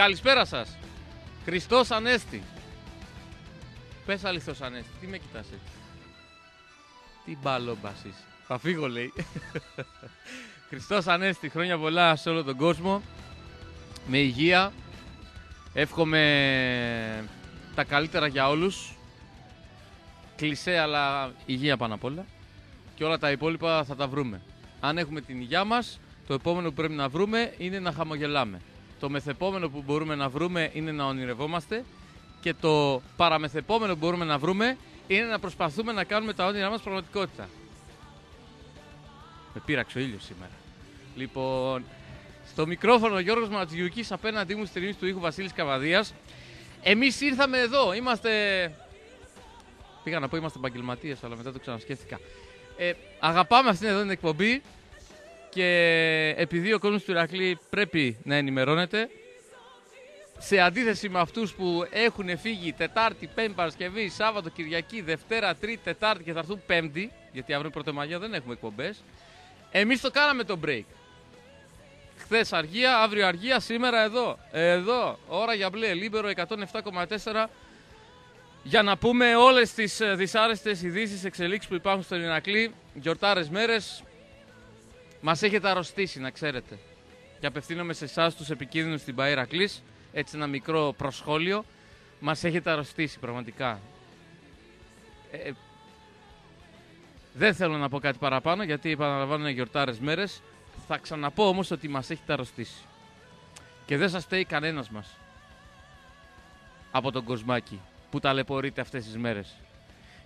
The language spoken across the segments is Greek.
Καλησπέρα σας. Χριστός Ανέστη. Πες αληθώς Ανέστη. Τι με κοιτάς έτσι; Τι μπαλόμπας είσαι. Θα φύγω λέει. Χριστός Ανέστη. Χρόνια πολλά σε όλο τον κόσμο. Με υγεία. Εύχομαι τα καλύτερα για όλους. Κλεισέ αλλά υγεία πάνω απ' όλα. Και όλα τα υπόλοιπα θα τα βρούμε. Αν έχουμε την υγειά μας, το επόμενο που πρέπει να βρούμε είναι να χαμογελάμε. Το μεθεπόμενο που μπορούμε να βρούμε είναι να ονειρευόμαστε και το παραμεθεπόμενο που μπορούμε να βρούμε είναι να προσπαθούμε να κάνουμε τα όνειρά μας πραγματικότητα. Με πείραξε ο ήλιος σήμερα. Λοιπόν, στο μικρόφωνο ο Γιώργος Ματζιουκής απέναντί μου στη του ήχου Βασίλης Καβαδίας. Εμείς ήρθαμε εδώ, είμαστε... Πήγα να πω είμαστε επαγγελματίες, αλλά μετά το ξανασκέφτηκα. Ε, αγαπάμε αυτήν εδώ την εκπομπή και επειδή ο κόσμος του Ηρακλή πρέπει να ενημερώνεται, σε αντίθεση με αυτούς που έχουν φύγει Τετάρτη, Πέμπτη, Παρασκευή, Σάββατο, Κυριακή, Δευτέρα, Τρίτη, Τετάρτη και θα έρθουν Πέμπτη, γιατί αύριο Πρωτομαγιά δεν έχουμε εκπομπές, εμείς το κάναμε το break. Χθες αργία, αύριο αργία, σήμερα εδώ. Εδώ, ώρα για μπλε, Λίμπερο 107,4 για να πούμε όλες τις ε, δυσάρεστες ειδήσεις εξελίξεις που υπάρχουν στον Ηρακλή. Γιορτάρες μέρες, μας έχετε αρρωστήσει να ξέρετε. Και απευθύνομαι σε εσάς τους επικίνδυνους στην Παΐρακλή, έτσι ένα μικρό προσχόλιο. Μας έχετε αρρωστήσει πραγματικά. Ε, ε, δεν θέλω να πω κάτι παραπάνω γιατί επαναλαμβάνω είναι γιορτάρες μέρες. Θα ξαναπώ όμως ότι μας έχετε αρρωστήσει. Και δεν σας στέει κανένας μας από τον κοσμάκι που ταλαιπωρείται αυτές τις μέρες.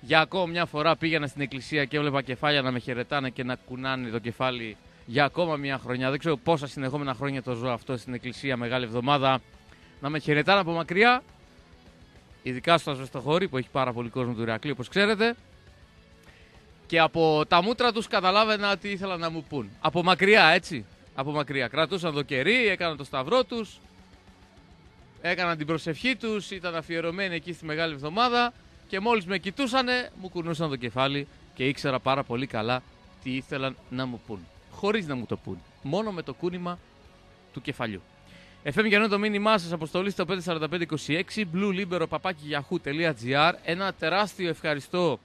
Για ακόμα μια φορά πήγαινα στην εκκλησία και έβλεπα κεφάλια να με χαιρετάνε και να κουνάνε το κεφάλι για ακόμα μια χρονιά. Δεν ξέρω πόσα συνεχόμενα χρόνια το ζω αυτό στην εκκλησία Μεγάλη Εβδομάδα. Να με χαιρετάνε από μακριά. Ειδικά στο Ασβεστοχώρι που έχει πάρα πολύ κόσμο του Ηρακλή όπως ξέρετε. Και από τα μούτρα τους καταλάβαινα τι ήθελαν να μου πούν. Από μακριά έτσι. Από μακριά. Κρατούσαν το κερί, έκαναν το σταυρό τους. Έκαναν την προσευχή τους, ήταν αφιερωμένοι εκεί στη Μεγάλη Εβδομάδα και μόλις με κοιτούσανε μου κουνούσαν το κεφάλι και ήξερα πάρα πολύ καλά τι ήθελαν να μου πούν. Χωρίς να μου το πούν. Μόνο με το κούνημα του κεφαλιού. FM για το μήνυμά σας αποστολή στο 54526 bluelibero.yahoo.gr Ένα τεράστιο ευχαριστώ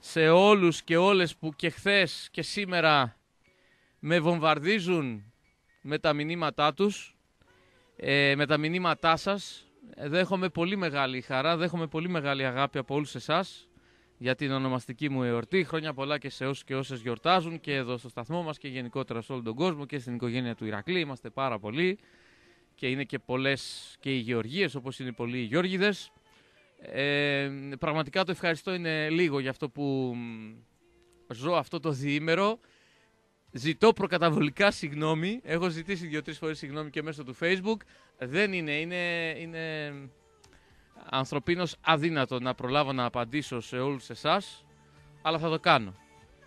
σε όλους και όλες που και χθες και σήμερα με βομβαρδίζουν με τα μηνύματά τους, ε, με τα μηνύματά σας δέχομαι πολύ μεγάλη χαρά, δέχομαι πολύ μεγάλη αγάπη από όλους εσάς για την ονομαστική μου εορτή. Χρόνια πολλά και σε όσους και όσες γιορτάζουν και εδώ στο σταθμό μας και γενικότερα σε όλο τον κόσμο και στην οικογένεια του Ηρακλή. Είμαστε πάρα πολλοί και είναι και πολλές και οι Γεωργίες όπως είναι πολλοί οι Γιώργιδες. Ε, πραγματικά το ευχαριστώ είναι λίγο για αυτό που ζω αυτό το διήμερο. Ζητώ προκαταβολικά συγγνώμη. Έχω ζητήσει δύο-τρεις φορές συγγνώμη και μέσω του Facebook. Δεν είναι, είναι, είναι ανθρωπίνως αδύνατο να προλάβω να απαντήσω σε όλους εσάς, αλλά θα το κάνω.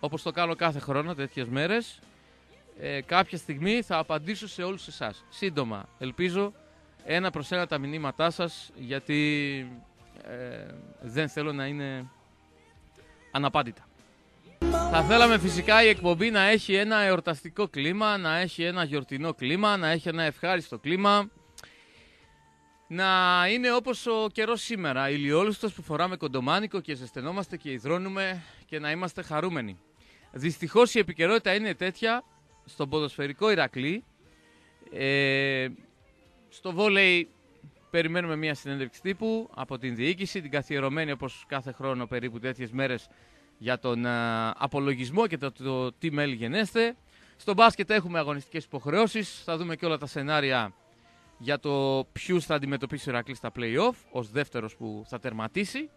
Όπως το κάνω κάθε χρόνο τέτοιες μέρες, ε, κάποια στιγμή θα απαντήσω σε όλους εσάς. Σύντομα, ελπίζω ένα προς ένα τα μηνύματά σας, γιατί ε, δεν θέλω να είναι αναπάντητα. Θα θέλαμε φυσικά η εκπομπή να έχει ένα εορταστικό κλίμα, να έχει ένα γιορτινό κλίμα, να έχει ένα ευχάριστο κλίμα. Να είναι όπως ο καιρός σήμερα, ηλιόλουστος που φοράμε κοντομάνικο και ζεσθενόμαστε και υδρώνουμε και να είμαστε χαρούμενοι. Δυστυχώς η επικαιρότητα είναι τέτοια στον ποδοσφαιρικό Ηρακλή. Ε, στο βόλεϊ περιμένουμε μια συνέντευξη τύπου από την διοίκηση, την καθιερωμένη όπως κάθε χρόνο περίπου τέτοιες μέρες για τον α, απολογισμό και το, το, τι μέλη γενέστε. Στο μπάσκετ έχουμε αγωνιστικές υποχρεώσεις, θα δούμε και όλα τα σενάρια για το ποιους θα αντιμετωπίσει ο Ηρακλής στα play-off ως δεύτερος που θα τερματίσει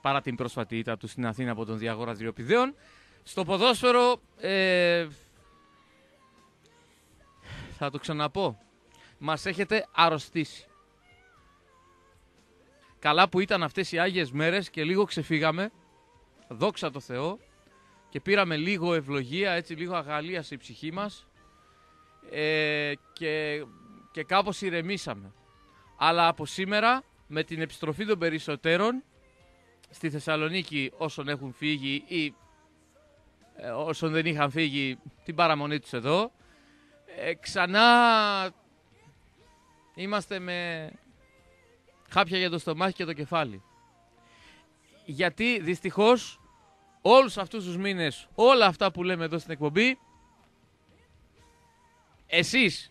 παρά την πρόσφατη ήττα του στην Αθήνα από τον Διαγόρα Διοπηδαίων. Στο ποδόσφαιρο ε, θα το ξαναπώ. Μας έχετε αρρωστήσει. Καλά που ήταν αυτές οι Άγιες μέρες και λίγο ξεφύγαμε δόξα τω Θεώ και πήραμε λίγο ευλογία, έτσι λίγο αγαλία η ψυχή μας ε, και, και κάπως ηρεμήσαμε. Αλλά από σήμερα με την επιστροφή των περισσότερων στη Θεσσαλονίκη όσων έχουν φύγει ή ε, όσων δεν είχαν φύγει την παραμονή τους εδώ ε, ξανά είμαστε με χάπια για το στομάχι και το κεφάλι. Γιατί δυστυχώς όλους αυτούς τους μήνες, όλα αυτά που λέμε εδώ στην εκπομπή, εσείς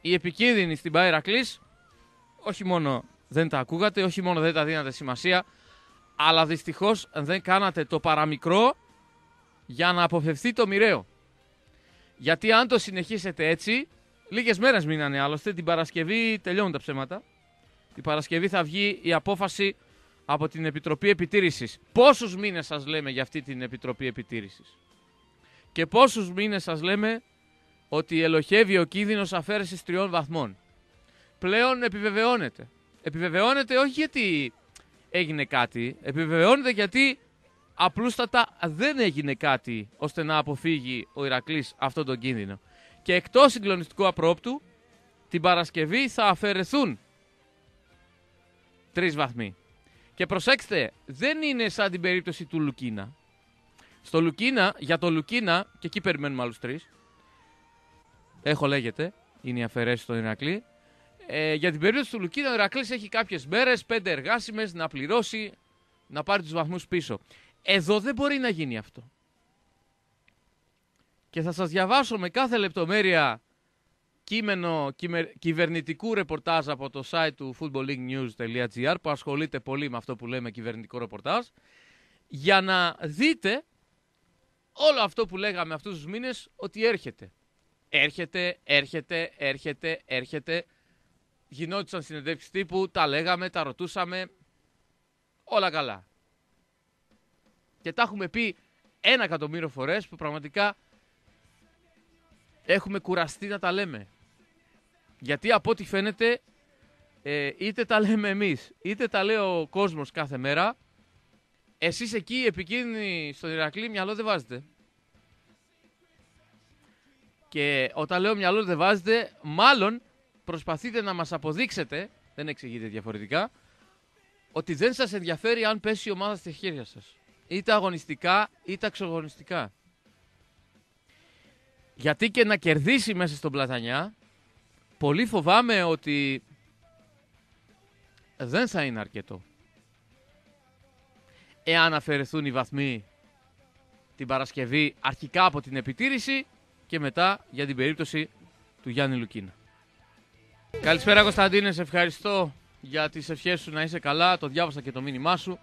οι επικίνδυνοι στην Πάιρακλής, όχι μόνο δεν τα ακούγατε, όχι μόνο δεν τα δίνατε σημασία, αλλά δυστυχώς δεν κάνατε το παραμικρό για να αποφευθεί το μοιραίο. Γιατί αν το συνεχίσετε έτσι, λίγες μέρες μείνανε άλλωστε, την Παρασκευή τελειώνουν τα ψέματα. Την Παρασκευή θα βγει η απόφαση από την Επιτροπή Επιτήρησης. Πόσους μήνες σας λέμε για αυτή την Επιτροπή Επιτήρησης; Και πόσους μήνες σας λέμε ότι ελοχεύει ο κίνδυνος αφαίρεσης τριών βαθμών; Πλέον επιβεβαιώνεται. Επιβεβαιώνεται όχι γιατί έγινε κάτι, επιβεβαιώνεται γιατί απλούστατα δεν έγινε κάτι ώστε να αποφύγει ο Ηρακλής αυτόν τον κίνδυνο. Και εκτός συγκλονιστικού απρόπτου, την Παρασκευή θα αφαιρεθούν τρεις βαθμοί. Και προσέξτε, δεν είναι σαν την περίπτωση του Λουκίνα. Στο Λουκίνα, για το Λουκίνα, και εκεί περιμένουμε άλλους τρεις, έχω λέγεται, είναι η αφαιρέση στον Ηρακλή, ε, για την περίπτωση του Λουκίνα, ο Ηρακλής έχει κάποιες μέρες, πέντε εργάσιμες, να πληρώσει, να πάρει τους βαθμούς πίσω. Εδώ δεν μπορεί να γίνει αυτό. Και θα σας διαβάσω με κάθε λεπτομέρεια κείμενο κυβερνητικού ρεπορτάζ από το site του footballingnews.gr που ασχολείται πολύ με αυτό που λέμε κυβερνητικό ρεπορτάζ για να δείτε όλο αυτό που λέγαμε αυτούς τους μήνες ότι έρχεται. Έρχεται, έρχεται, έρχεται, έρχεται. Γινόντουσαν συνεντεύξεις τύπου, τα λέγαμε, τα ρωτούσαμε. Όλα καλά. Και τα έχουμε πει ένα εκατομμύριο φορές που πραγματικά έχουμε κουραστεί να τα λέμε. Γιατί από ό,τι φαίνεται ε, είτε τα λέμε εμείς, είτε τα λέει ο κόσμος κάθε μέρα, εσείς εκεί επικίνδυνοι στον Ηρακλή μυαλό δεν βάζετε. Και όταν λέω μυαλό δεν βάζετε, μάλλον προσπαθείτε να μας αποδείξετε, δεν εξηγείτε διαφορετικά, ότι δεν σας ενδιαφέρει αν πέσει η ομάδα στα χέρια σας είτε αγωνιστικά είτε αξιογωνιστικά. Γιατί και να κερδίσει μέσα στον Πλατανιά, πολύ φοβάμαι ότι δεν θα είναι αρκετό. Εάν αφαιρεθούν οι βαθμοί την Παρασκευή αρχικά από την επιτήρηση και μετά για την περίπτωση του Γιάννη Λουκίνα. Καλησπέρα Κωνσταντίνε, σε ευχαριστώ για τις ευχές σου να είσαι καλά, το διάβασα και το μήνυμά σου.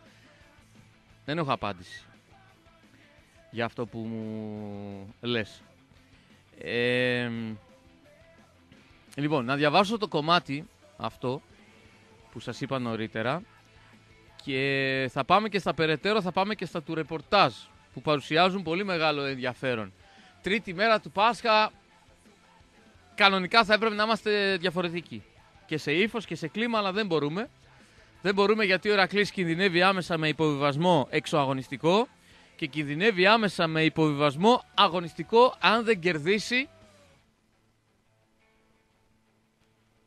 Δεν έχω απάντηση για αυτό που μου λες. Λοιπόν, να διαβάσω το κομμάτι αυτό που σας είπα νωρίτερα και θα πάμε και στα περαιτέρω, θα πάμε και στα του ρεπορτάζ που παρουσιάζουν πολύ μεγάλο ενδιαφέρον. Τρίτη μέρα του Πάσχα, κανονικά θα έπρεπε να είμαστε διαφορετικοί. Και σε ύφος και σε κλίμα, αλλά δεν μπορούμε. Δεν μπορούμε γιατί ο Ηρακλής κινδυνεύει άμεσα με υποβιβασμό εξωαγωνιστικό και κινδυνεύει άμεσα με υποβιβασμό αγωνιστικό αν δεν κερδίσει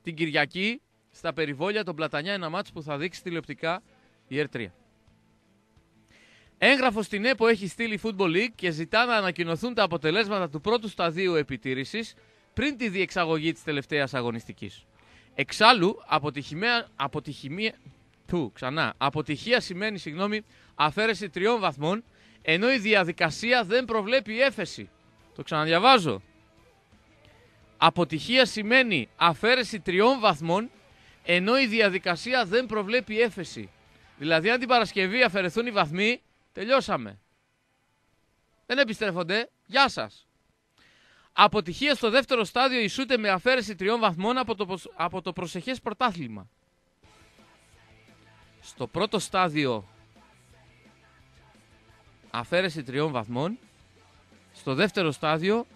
την Κυριακή στα περιβόλια των Πλατανιά ένα μάτς που θα δείξει τηλεοπτικά η R3. Έγγραφο στην ΕΠΟ έχει στείλει Football League και ζητά να ανακοινωθούν τα αποτελέσματα του πρώτου σταδίου επιτήρησης πριν τη διεξαγωγή της τελευταίας αγωνιστικής. Εξάλλου, αποτυχημία, αποτυχημία, του, ξανά. Αποτυχία σημαίνει, συγγνώμη, αφαίρεση τριών βαθμών, ενώ η διαδικασία δεν προβλέπει έφεση. Το ξαναδιαβάζω. Αποτυχία σημαίνει αφαίρεση τριών βαθμών, ενώ η διαδικασία δεν προβλέπει έφεση. Δηλαδή, αν την Παρασκευή αφαιρεθούν οι βαθμοί, τελειώσαμε. Δεν επιστρέφονται. Γεια σας. Αποτυχία στο δεύτερο στάδιο ισούται με αφαίρεση τριών βαθμών από το, από το προσεχές πρωτάθλημα. Στο πρώτο στάδιο αφαίρεση τριών βαθμών. Στο δεύτερο στάδιο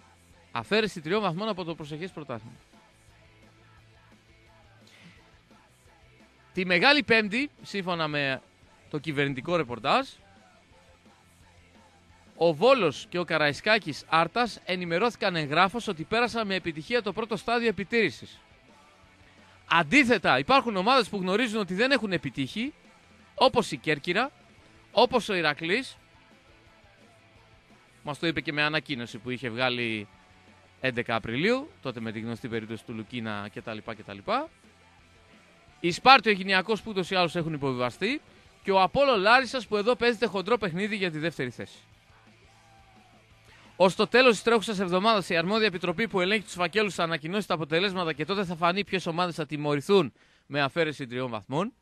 αφαίρεση τριών βαθμών από το προσεχές πρωτάθλημα. Τη Μεγάλη Πέμπτη, σύμφωνα με το κυβερνητικό ρεπορτάζ, ο Βόλος και ο Καραϊσκάκης Άρτας ενημερώθηκαν εγγράφως ότι πέρασαν με επιτυχία το πρώτο στάδιο επιτήρησης. Αντίθετα, υπάρχουν ομάδες που γνωρίζουν ότι δεν έχουν επιτύχει, όπως η Κέρκυρα, όπως ο Ηρακλής, μας το είπε και με ανακοίνωση που είχε βγάλει 11 Απριλίου, τότε με τη γνωστή περίπτωση του Λουκίνα κτλ. κτλ. Η Σπάρτη ο Γυναιακό που ούτως ή άλλως έχουν υποβιβαστεί. Και ο Απόλο Λάρισας που εδώ παίζεται χοντρό παιχνίδι για τη δεύτερη θέση. Ω το τέλος της τρέχουσας εβδομάδας, η αρμόδια επιτροπή που ελέγχει τους φακέλους θα ανακοινώσει τα αποτελέσματα και τότε θα φανεί ποιες ομάδες θα τιμωρηθούν με αφαίρεση τριών βαθμών.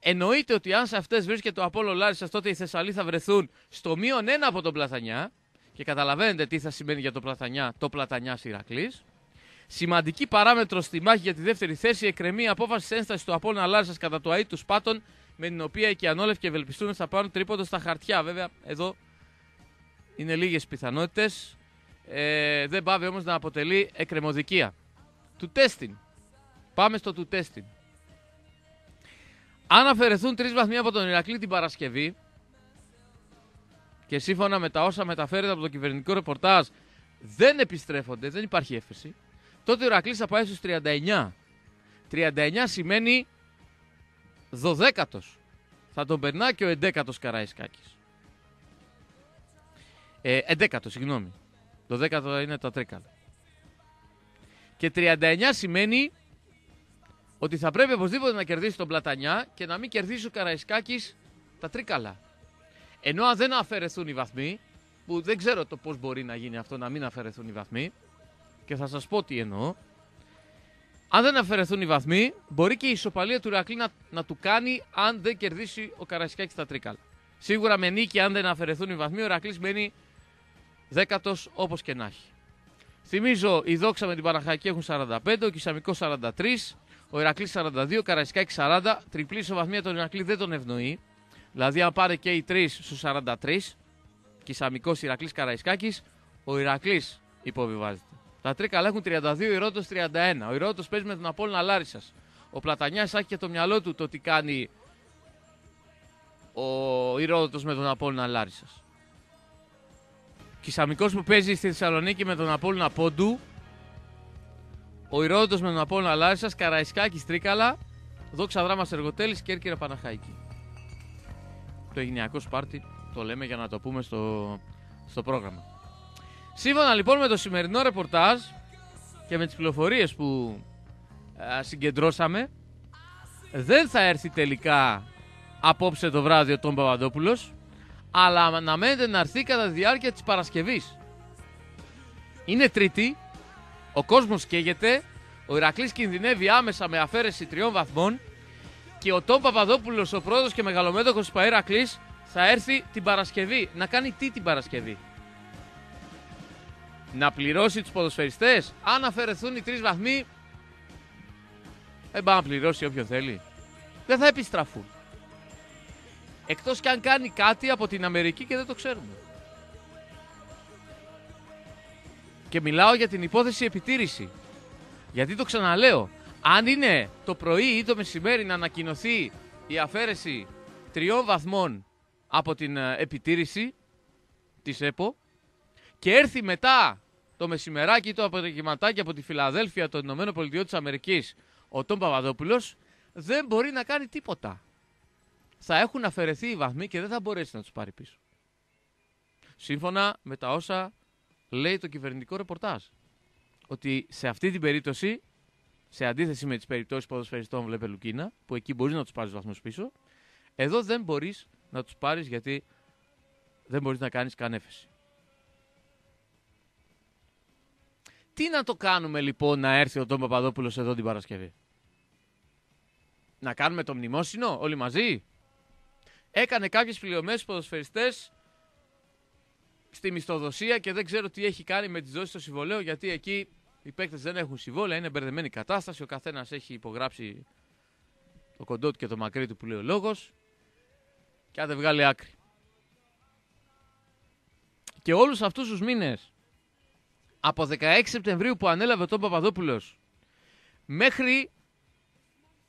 Εννοείται ότι αν σε αυτές βρίσκεται ο Απόλο Λάρισας, τότε οι Θεσσαλοί θα βρεθούν στο μείον ένα από τον Πλατανιά. Και καταλαβαίνετε τι θα σημαίνει για το Πλατανιά το Πλατανιά Ηρακλή. Σημαντική παράμετρο στη μάχη για τη δεύτερη θέση εκκρεμεί η απόφασης τη ένστασης του Απόλυνα Λάρισα κατά το ΑΕΤ του Σπάτων, με την οποία οι Κιανόλευκοι ευελπιστούν θα πάρουν τρίποντο στα χαρτιά. Βέβαια, εδώ είναι λίγες πιθανότητες. Ε, δεν πάβει όμως να αποτελεί εκκρεμωδικία. Του τέστην. Πάμε στο του τέστην. Αν αφαιρεθούν τρεις βαθμοί από τον Ηρακλή την Παρασκευή και σύμφωνα με τα όσα μεταφέρεται από το κυβερνητικό ρεπορτάζ δεν επιστρέφονται, δεν υπάρχει έφεση, τότε ο Ηρακλής θα πάει στους 39. 39 σημαίνει 12 Θα τον περνά και ο 11ο Καραϊσκάκης. Ε, 11ο, συγγνώμη. Το 10ο είναι το τρίκαλα. Και 39 σημαίνει ότι θα πρέπει οπωσδήποτε να κερδίσει τον Πλατανιά και να μην κερδίσει ο Καραϊσκάκης τα τρίκαλα. Ενώ αν δεν αφαιρεθούν οι βαθμοί, που δεν ξέρω το πώς μπορεί να γίνει αυτό να μην αφαιρεθούν οι βαθμοί, και θα σας πω τι εννοώ, αν δεν αφαιρεθούν οι βαθμοί, μπορεί και η ισοπαλία του Ηρακλή να, να του κάνει αν δεν κερδίσει ο Καραϊσκάκης τα τρίκαλα. Σίγουρα με νίκη, αν δεν αφαιρεθούν οι βαθμοί, ο Ηρακλής μένει δέκατος όπως και να έχει. Θυμίζω, η Δόξα με την Παναχαϊκή έχουν 45, ο Κισαμικό 43, ο Ηρακλής 42, ο Καραϊσκάκης 40. Τριπλή ισοβαθμία τον Ηρακλή δεν τον ευνοεί. Δηλαδή, αν πάρει και οι τρεις στους 43, Κισαμικό Ηρακλής Καραϊσκάκης, ο Ηρακλής υποβιβάζεται. Τα τρίκαλα έχουν 32, ο Ηρώτο 31. Ο Ηρώτο παίζει με τον Απόλυνα Λάρισας. Ο Πλατανιάς έχει και το μυαλό του το τι κάνει ο Ηρώτο με τον Απόλυνα Λάρισας. Κισαμικός που παίζει στη Θεσσαλονίκη με τον Απόλυνα Πόντου. Ο Ηρώτο με τον Απόλυνα Λάρισας. Καραϊσκάκης Τρίκαλα. Δόξα Δράμας Εργοτέλης και Έρκυρα Παναχαϊκή. Το Αιγυνιακό Σπάρτι το λέμε για να το πούμε στο, στο πρόγραμμα. Σύμφωνα λοιπόν με το σημερινό ρεπορτάζ και με τις πληροφορίες που συγκεντρώσαμε δεν θα έρθει τελικά απόψε το βράδυ ο Τόμ Παπαδόπουλος αλλά αναμένεται να έρθει κατά τη διάρκεια της Παρασκευής. Είναι τρίτη, ο κόσμος καίγεται, ο Ηρακλής κινδυνεύει άμεσα με αφαίρεση τριών βαθμών και ο Τόμ Παπαδόπουλος, ο πρόεδρος και μεγαλομέτωχος της Παΐρακλης θα έρθει την Παρασκευή. Να κάνει τι την Παρασκευή; Να πληρώσει τους ποδοσφαιριστές; Αν αφαιρεθούν οι τρεις βαθμοί, δεν πάει να πληρώσει όποιο θέλει. Δεν θα επιστραφούν. Εκτός κι αν κάνει κάτι από την Αμερική και δεν το ξέρουμε. Και μιλάω για την υπόθεση επιτήρηση. Γιατί το ξαναλέω. Αν είναι το πρωί ή το μεσημέρι να ανακοινωθεί η αφαίρεση τριών βαθμών από την ε, επιτήρηση της ΕΠΟ και έρθει μετά το μεσημεράκι το αποδοκιματάκι από τη Φιλαδέλφια των Ηνωμένων Πολιτειών της Αμερικής ο Τόμ Παπαδόπουλος δεν μπορεί να κάνει τίποτα. Θα έχουν αφαιρεθεί οι βαθμοί και δεν θα μπορέσει να τους πάρει πίσω. Σύμφωνα με τα όσα λέει το κυβερνητικό ρεπορτάζ. Ότι σε αυτή την περίπτωση, σε αντίθεση με τις περιπτώσεις ποδοσφαιριστών βλέπε Λουκίνα, που εκεί μπορείς να τους πάρεις βαθμούς πίσω, εδώ δεν μπορείς να τους πάρεις γιατί δεν μπορείς να κάνεις καν έφεση. Τι να το κάνουμε λοιπόν να έρθει ο Τόμ Παπαδόπουλος εδώ την Παρασκευή; Να κάνουμε το μνημόσυνο όλοι μαζί; Έκανε κάποιες πληρωμές ποδοσφαιριστές στη μισθοδοσία και δεν ξέρω τι έχει κάνει με τις δόσεις στο συμβολέο γιατί εκεί οι παίκτες δεν έχουν συμβόλαια, είναι μπερδεμένη κατάσταση, ο καθένας έχει υπογράψει το κοντό του και το μακρύ του που λέει ο λόγος και αν δεν βγάλει άκρη. Και όλους αυτούς τους μήνες από 16 Σεπτεμβρίου που ανέλαβε ο Τόμ Παπαδόπουλος μέχρι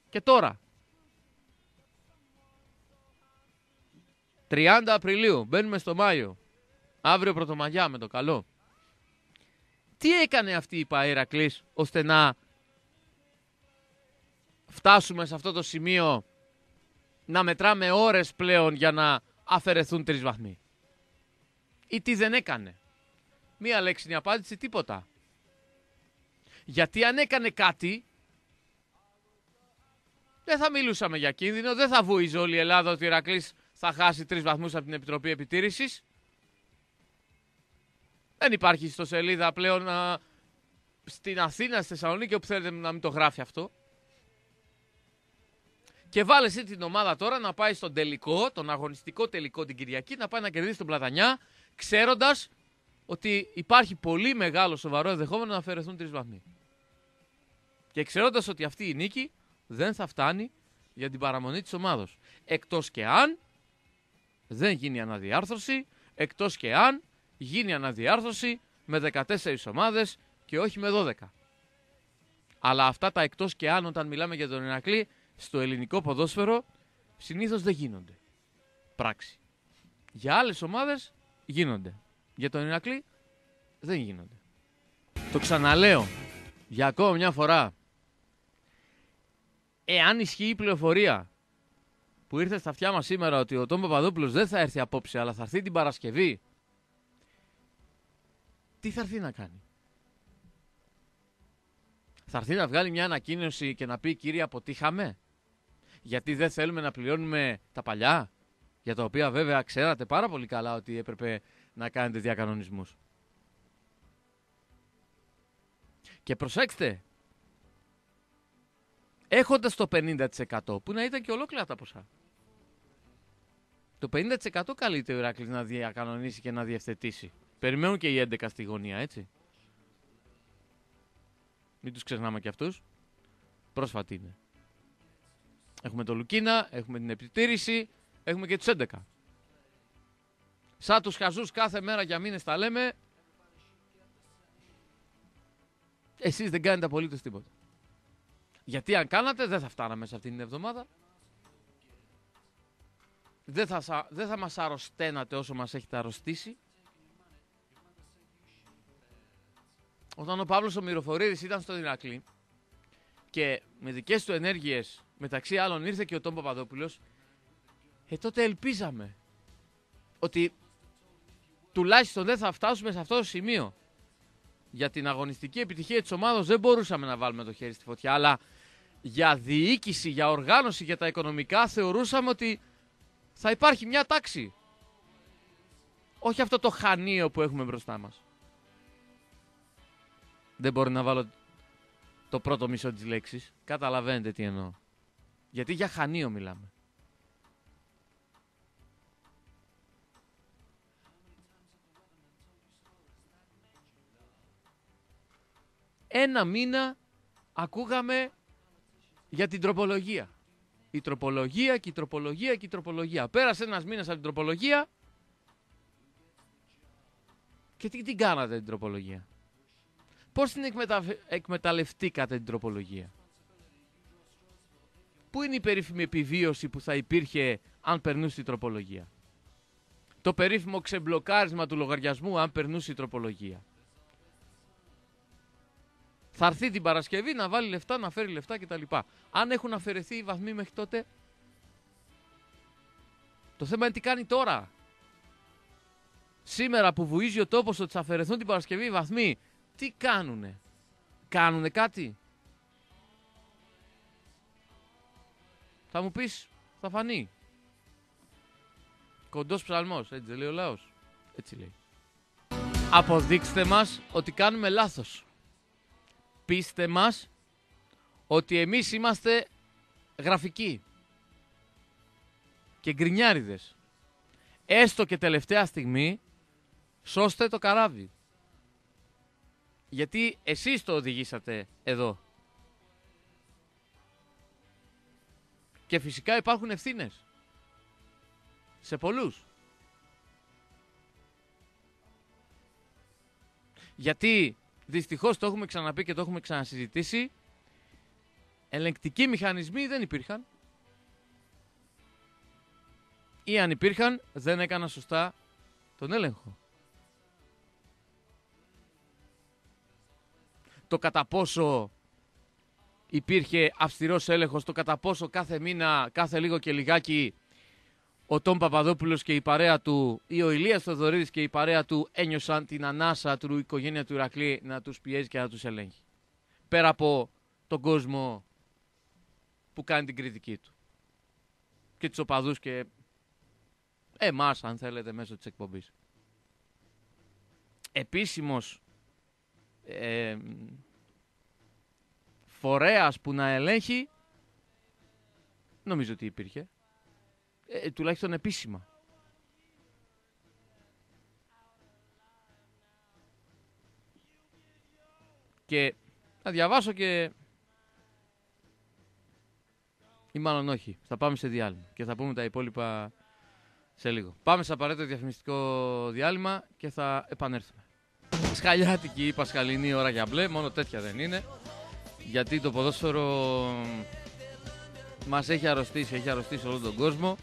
και τώρα. 30 Απριλίου, μπαίνουμε στο Μάιο. Αύριο Πρωτομαγιά με το καλό. Τι έκανε αυτή η Παΐρακλης ώστε να φτάσουμε σε αυτό το σημείο να μετράμε ώρες πλέον για να αφαιρεθούν τρεις βαθμοί; Ή τι δεν έκανε; Μία λέξη είναι η απάντηση, τίποτα. Γιατί αν έκανε κάτι, δεν θα μιλούσαμε για κίνδυνο, δεν θα βούιζε όλη η Ελλάδα ότι ο Ηρακλής θα χάσει τρεις βαθμούς από την Επιτροπή Επιτήρησης. Δεν υπάρχει στο σελίδα πλέον α, στην Αθήνα, στη Θεσσαλονίκη, όπου θέλετε να μην το γράφει αυτό. Και βάλε εσύ την ομάδα τώρα να πάει στον τελικό, τον αγωνιστικό τελικό την Κυριακή, να πάει να κερδίσει τον Πλατανιά, ξέροντας ότι υπάρχει πολύ μεγάλο σοβαρό ενδεχόμενο να αφαιρεθούν τρεις βαθμοί. Και ξέροντας ότι αυτή η νίκη δεν θα φτάνει για την παραμονή της ομάδα. Εκτός και αν δεν γίνει αναδιάρθρωση, εκτός και αν γίνει αναδιάρθρωση με 14 ομάδες και όχι με 12. Αλλά αυτά τα εκτός και αν όταν μιλάμε για τον Ηρακλή στο ελληνικό ποδόσφαιρο συνήθως δεν γίνονται. Πράξη. Για άλλες ομάδες γίνονται. Για τον Ηρακλή δεν γίνονται. Το ξαναλέω για ακόμα μια φορά. Εάν ισχύει η πληροφορία που ήρθε στα αυτιά μας σήμερα ότι ο Τόμ Παπαδόπουλος δεν θα έρθει απόψε αλλά θα έρθει την Παρασκευή τι θα έρθει να κάνει; Θα έρθει να βγάλει μια ανακοίνωση και να πει κύριε αποτύχαμε; Γιατί δεν θέλουμε να πληρώνουμε τα παλιά. Για τα οποία βέβαια ξέρατε πάρα πολύ καλά ότι έπρεπε να κάνετε διακανονισμούς. Και προσέξτε, έχοντας το 50% που να ήταν και ολόκληρα τα ποσά. Το 50% καλείται ο Ηράκλης να διακανονίσει και να διευθετήσει. Περιμένουν και οι 11 στη γωνία, έτσι. Μην τους ξεχνάμε και αυτούς. Πρόσφατη είναι. Έχουμε το Λουκίνα, έχουμε την επιτήρηση, έχουμε και τους 11. Σαν τους χαζούς κάθε μέρα για μήνες τα λέμε. Εσείς δεν κάνετε απολύτως τίποτα. Γιατί αν κάνατε δεν θα φτάναμε σε αυτήν την εβδομάδα. Δεν θα, δεν θα μας αρρωσταίνατε όσο μας έχετε αρρωστήσει. Όταν ο Παύλος ο Μυροφορίδης ήταν στο Ηρακλή και με δικές του ενέργειες μεταξύ άλλων ήρθε και ο Τόμ Παπαδόπουλος ε τότε ελπίζαμε ότι τουλάχιστον δεν θα φτάσουμε σε αυτό το σημείο. Για την αγωνιστική επιτυχία της ομάδας δεν μπορούσαμε να βάλουμε το χέρι στη φωτιά, αλλά για διοίκηση, για οργάνωση, για τα οικονομικά θεωρούσαμε ότι θα υπάρχει μια τάξη. Όχι αυτό το χανίο που έχουμε μπροστά μας. Δεν μπορώ να βάλω το πρώτο μισό της λέξης. Καταλαβαίνετε τι εννοώ. Γιατί για χανίο μιλάμε. Ένα μήνα ακούγαμε για την τροπολογία. Η τροπολογία και η τροπολογία και η τροπολογία. Πέρασε ένας μήνας από την τροπολογία και τι την κάνατε την τροπολογία; Πώς την εκμετα... εκμεταλλευτήκατε την τροπολογία; Πού είναι η περίφημη επιβίωση που θα υπήρχε αν περνούσε η τροπολογία; Το περίφημο ξεμπλοκάρισμα του λογαριασμού αν περνούσε η τροπολογία. Θα έρθει την Παρασκευή να βάλει λεφτά, να φέρει λεφτά κτλ. Αν έχουν αφαιρεθεί οι βαθμοί μέχρι τότε, το θέμα είναι τι κάνει τώρα. Σήμερα που βουίζει ο τόπος ότι θα αφαιρεθούν την Παρασκευή οι βαθμοί τι κάνουνε; Κάνουνε κάτι; Θα μου πεις, θα φανεί. Κοντός ψαλμός, έτσι λέει ο λαός. Έτσι λέει. Αποδείξτε μας ότι κάνουμε λάθος. Πείστε μας ότι εμείς είμαστε γραφικοί και γκρινιάριδες. Έστω και τελευταία στιγμή, σώστε το καράβι. Γιατί εσείς το οδηγήσατε εδώ. Και φυσικά υπάρχουν ευθύνες. Σε πολλούς. Γιατί δυστυχώς το έχουμε ξαναπεί και το έχουμε ξανασυζητήσει. Ελεγκτικοί μηχανισμοί δεν υπήρχαν. Ή αν υπήρχαν δεν έκαναν σωστά τον έλεγχο. Το κατά πόσο υπήρχε αυστηρός έλεγχος, το κατά πόσο κάθε μήνα, κάθε λίγο και λιγάκι ο Τόμ Παπαδόπουλος και η παρέα του ή ο Ηλίας Θοδωρίδης και η παρέα του ένιωσαν την ανάσα του οικογένεια του Ηρακλή να τους πιέζει και να τους ελέγχει. Πέρα από τον κόσμο που κάνει την κριτική του. Και τους οπαδούς και εμάς αν θέλετε μέσω της εκπομπής. Επίσημος ε, φορέας που να ελέγχει νομίζω ότι υπήρχε. Ε, τουλάχιστον επίσημα. Και θα διαβάσω και... Ή μάλλον όχι. Θα πάμε σε διάλειμμα και θα πούμε τα υπόλοιπα σε λίγο. Πάμε σε απαραίτητο διαφημιστικό διάλειμμα και θα επανέλθουμε. Σχαλιάτικη ή πασχαλινή ώρα για μπλε, μόνο τέτοια δεν είναι. Γιατί το ποδόσφαιρο μας έχει αρρωστήσει, έχει αρρωστήσει όλο τον κόσμο.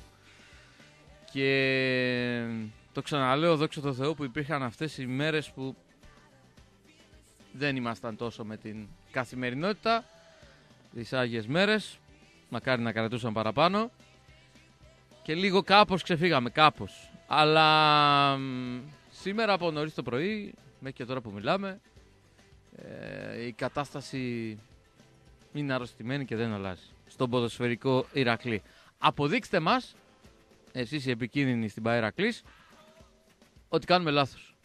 Και το ξαναλέω, δόξα τω Θεώ που υπήρχαν αυτές οι μέρες που δεν ήμασταν τόσο με την καθημερινότητα. Τις Άγιες μέρες, μακάρι να κρατούσαν παραπάνω. Και λίγο κάπως ξεφύγαμε, κάπως. Αλλά σήμερα από νωρίς το πρωί, μέχρι και τώρα που μιλάμε, ε, η κατάσταση είναι αρρωστημένη και δεν αλλάζει. Στον ποδοσφαιρικό Ηρακλή. Αποδείξτε μας, εσείς οι επικίνδυνοι στην Παερακλής, ότι κάνουμε λάθος.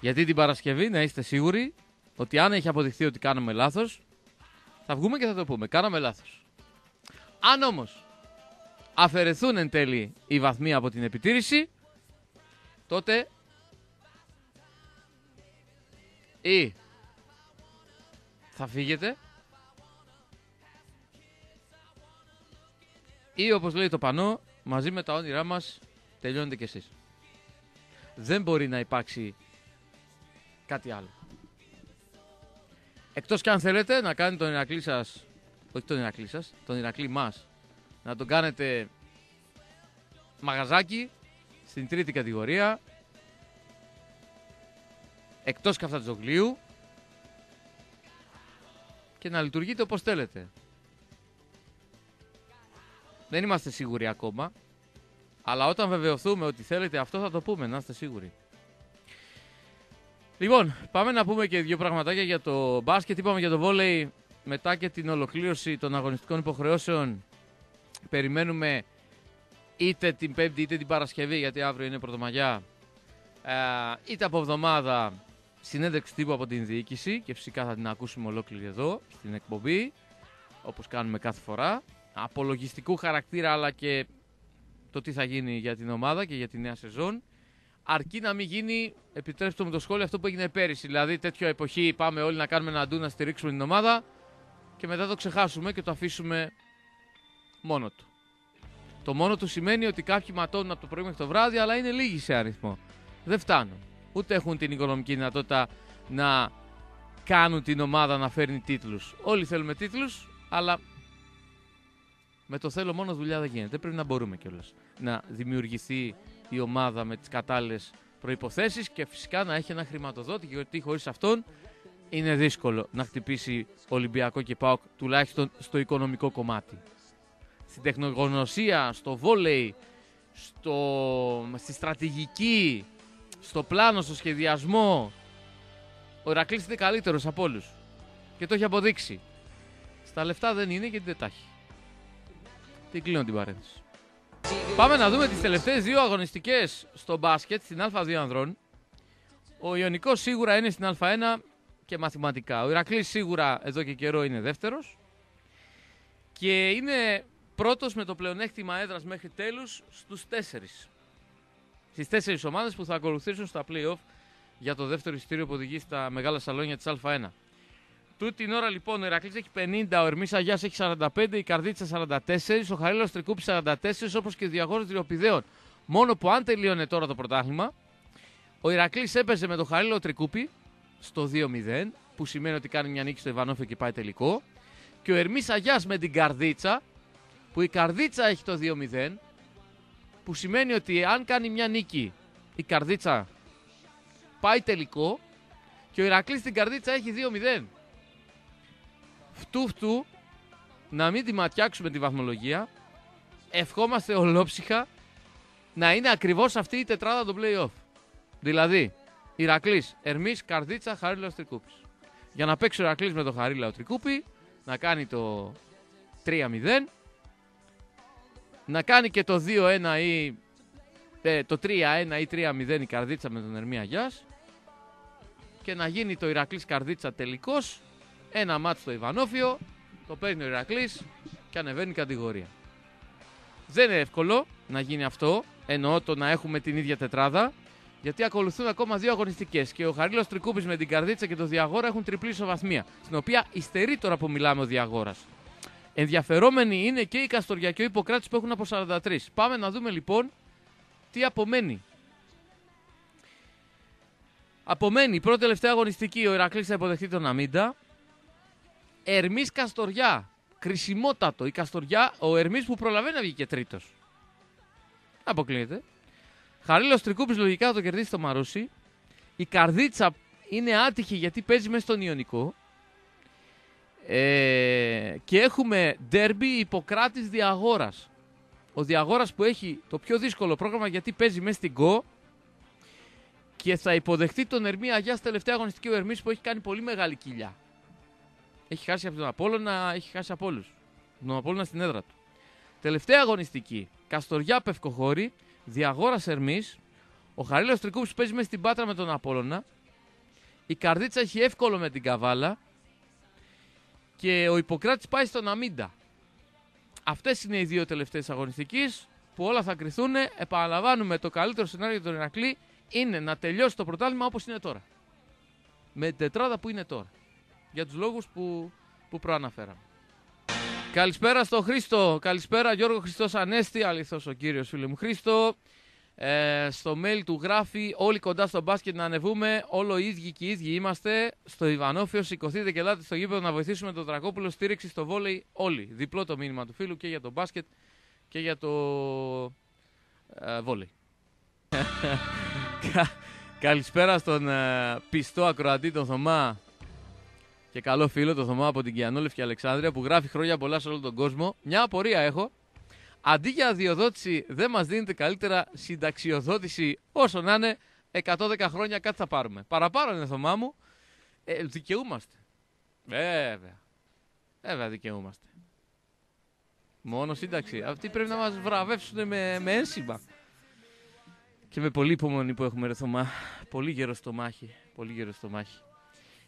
Γιατί την Παρασκευή να είστε σίγουροι ότι αν έχει αποδειχθεί ότι κάνουμε λάθος, θα βγούμε και θα το πούμε. Κάναμε λάθος. Αν όμως αφαιρεθούν εν τέλει οι βαθμοί από την επιτήρηση, τότε ή θα φύγετε ή όπως λέει το πανό, μαζί με τα όνειρά μας τελειώνετε κι εσείς. Δεν μπορεί να υπάρξει κάτι άλλο. Εκτός κι αν θέλετε να κάνετε τον Ηρακλή σας, όχι τον Ηρακλή σας, τον Ηρακλή μας, να τον κάνετε μαγαζάκι στην τρίτη κατηγορία, εκτός καφτατζογλίου και να λειτουργείτε όπως θέλετε. Δεν είμαστε σίγουροι ακόμα, αλλά όταν βεβαιωθούμε ότι θέλετε αυτό θα το πούμε, να είστε σίγουροι. Λοιπόν, πάμε να πούμε και δύο πραγματάκια για το μπάσκετ. Είπαμε για το βόλεϊ μετά και την ολοκλήρωση των αγωνιστικών υποχρεώσεων. Περιμένουμε είτε την Πέμπτη είτε την Παρασκευή, γιατί αύριο είναι Πρωτομαγιά, ε, είτε από εβδομάδα συνέντευξη τύπου από την διοίκηση και φυσικά θα την ακούσουμε ολόκληρη εδώ στην εκπομπή, όπως κάνουμε κάθε φορά. Απολογιστικού χαρακτήρα αλλά και το τι θα γίνει για την ομάδα και για τη νέα σεζόν αρκεί να μην γίνει, επιτρέψτε μου το σχόλιο, αυτό που έγινε πέρυσι. Δηλαδή, τέτοια εποχή πάμε όλοι να κάνουμε ένα ντου να στηρίξουμε την ομάδα και μετά το ξεχάσουμε και το αφήσουμε μόνο του. Το μόνο του σημαίνει ότι κάποιοι ματώνουν από το πρωί μέχρι το βράδυ, αλλά είναι λίγοι σε αριθμό. Δεν φτάνουν. Ούτε έχουν την οικονομική δυνατότητα να κάνουν την ομάδα να φέρνει τίτλους. Όλοι θέλουμε τίτλους, αλλά με το θέλω μόνος δουλειά δεν γίνεται. Πρέπει να μπορούμε κιόλας να δημιουργηθεί η ομάδα με τις κατάλληλες προϋποθέσεις και φυσικά να έχει ένα χρηματοδότη γιατί χωρίς αυτόν είναι δύσκολο να χτυπήσει Ολυμπιακό και ΠΑΟΚ τουλάχιστον στο οικονομικό κομμάτι. Στην τεχνογνωσία, στο βόλεϊ, στο... στη στρατηγική, στο πλάνο, στο σχεδιασμό ο Ηρακλής είναι καλύτερος από όλους και το έχει αποδείξει. Στα λεφτά δεν είναι γιατί δεν τα έχει. Τι κλείνω την παρένθεση. Πάμε να δούμε τις τελευταίες δύο αγωνιστικές στο μπάσκετ στην Α2 ανδρών. Ο Ιωνικός σίγουρα είναι στην Α1 και μαθηματικά. Ο Ηρακλής σίγουρα εδώ και καιρό είναι δεύτερος. Και είναι πρώτος με το πλεονέκτημα έδρας μέχρι τέλους στους τέσσερις. Στις τέσσερις ομάδες που θα ακολουθήσουν στα play-off για το δεύτερο ειστήριο που οδηγεί στα μεγάλα σαλόνια της Α1. Τούτη την ώρα λοιπόν ο Ηρακλής έχει 50, ο Ερμής Αγιάς έχει 45, η Καρδίτσα 44, ο Χαρίλος Τρικούπης 44 όπως και ο Διαγόρος Τριοπηδαίων. Μόνο που αν τελείωνε τώρα το πρωτάθλημα, ο Ηρακλής έπαιζε με τον Χαρίλο Τρικούπη στο 2-0, που σημαίνει ότι κάνει μια νίκη στο Ιβανόφιο και πάει τελικό. Και ο Ερμής Αγιάς με την Καρδίτσα, που η Καρδίτσα έχει το 2-0, που σημαίνει ότι αν κάνει μια νίκη η Καρδίτσα πάει τελικό και ο Ηρακλής στην Καρδίτσα έχει 2-0 φτού φτού να μην τη ματιάξουμε τη βαθμολογία. Ευχόμαστε ολόψυχα να είναι ακριβώς αυτή η τετράδα του play-off. Δηλαδή, Ηρακλής, Ερμής, Καρδίτσα, Χαρίλα, Τρικούπης. Για να παίξει ο Ηρακλής με τον Χαρίλα ο Τρικούπη, να κάνει το 3-0, να κάνει και το 2-1 ή ε, το 3-1 ή 3-0 η Καρδίτσα με τον Ερμία Γιάς και να γίνει το Ηρακλής Καρδίτσα τελικός, ένα μάτσο στο Ιβανόφιο, το παίρνει ο Ηρακλής και ανεβαίνει κατηγορία. Δεν είναι εύκολο να γίνει αυτό, εννοώ το να έχουμε την ίδια τετράδα, γιατί ακολουθούν ακόμα δύο αγωνιστικές. Και ο Χαρίλος Τρικούπης με την Καρδίτσα και το Διαγόρα έχουν τριπλή ισοβαθμία. Στην οποία υστερεί τώρα που μιλάμε ο Διαγόρας. Ενδιαφερόμενοι είναι και η Καστοριά και ο Ιπποκράτης που έχουν από 43. Πάμε να δούμε λοιπόν τι απομένει. Απομένει η πρώτη τελευταία αγωνιστική. Ο Ηρακλής θα υποδεχτεί τον Αμίντα. Ερμής Καστοριά. Κρισιμότατο. Η Καστοριά, ο Ερμής που προλαβαίνει να βγει και τρίτος. Αποκλείεται. Χαρίλος Τρικούπης λογικά θα το κερδίσει το Μαρούσι. Η Καρδίτσα είναι άτυχη γιατί παίζει μέσα στον Ιωνικό. Ε, και έχουμε ντέρμπι Ιπποκράτης Διαγόρας. Ο Διαγόρας που έχει το πιο δύσκολο πρόγραμμα γιατί παίζει μέσα στην ΚΟ και θα υποδεχτεί τον Ερμή Αγιάς τελευταία αγωνιστική ο Ερμής που έχει κάνει πολύ μεγάλη κοιλιά. Έχει χάσει από τον Απόλλωνα, έχει χάσει από όλους. Τον Απόλλωνα στην έδρα του. Τελευταία αγωνιστική. Καστοριά Πευκοχώρη, Διαγόρας Ερμής. Ο Χαρίλο Τρικούπης παίζει μέσα στην Πάτρα με τον Απόλλωνα. Η Καρδίτσα έχει εύκολο με την Καβάλα. Και ο Ιπποκράτης πάει στον Αμίντα. Αυτές είναι οι δύο τελευταίες αγωνιστικές που όλα θα κρυθούν. Επαναλαμβάνουμε το καλύτερο σενάριο για τον Ηρακλή είναι να τελειώσει το πρωτάθλημα όπως είναι τώρα. Με την τετράδα που είναι τώρα. Για τους λόγους που, που προαναφέραμε. Καλησπέρα στο Χρήστο. Καλησπέρα Γιώργο Χριστός Ανέστη. Αληθώς ο κύριος φίλε μου Χρήστο. Ε, στο mail του γράφει όλοι κοντά στο μπάσκετ να ανεβούμε. Όλο οι ίδιοι και οι ίδιοι είμαστε. Στο Ιβανόφιο σηκωθείτε και ελάτε στο γήπεδο να βοηθήσουμε τον Δρακόπουλο. Στήριξη στο βόλεϊ όλοι. Διπλό το μήνυμα του φίλου και για το μπάσκετ και για το ε, βόλεϊ. Καλησπέρα στον ε, πιστό ακροατή τον Θωμά και καλό φίλο τον Θωμά από την Κιανόλευκη Αλεξάνδρεια που γράφει χρόνια πολλά σε όλο τον κόσμο. Μια απορία έχω. Αντί για αδειοδότηση δεν μας δίνεται καλύτερα συνταξιοδότηση όσο να είναι 110 χρόνια κάτι θα πάρουμε. Παραπάνω είναι Θωμά μου. Ε, δικαιούμαστε. Βέβαια. Βέβαια δικαιούμαστε. Μόνο σύνταξη. Αυτοί πρέπει να μας βραβεύσουν με, με ένσημα. Και με πολύ υπομονή που έχουμε ρε Θωμά. Πολύ γερό στο μάχη. Πολύ γερό στο μάχη.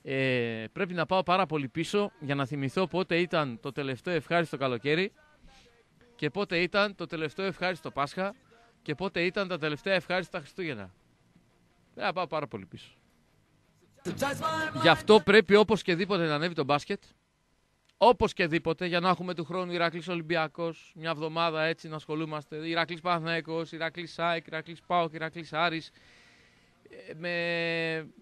Ε, πρέπει να πάω πάρα πολύ πίσω για να θυμηθώ πότε ήταν το τελευταίο ευχάριστο καλοκαίρι και πότε ήταν το τελευταίο ευχάριστο Πάσχα και πότε ήταν τα τελευταία ευχάριστα Χριστούγεννα. Πρέπει να πάω πάρα πολύ πίσω. Γι' αυτό πρέπει όπως και δίποτε να ανέβει το μπάσκετ. Όπως και δίποτε, για να έχουμε του χρόνου Ηρακλής Ολυμπιακός, μια εβδομάδα έτσι να ασχολούμαστε. Ηρακλής Παναθηναϊκός, Ηρακλής Σάικ, Ηρακλής Πάοκ, Ηρακλής Άρης. Ε, με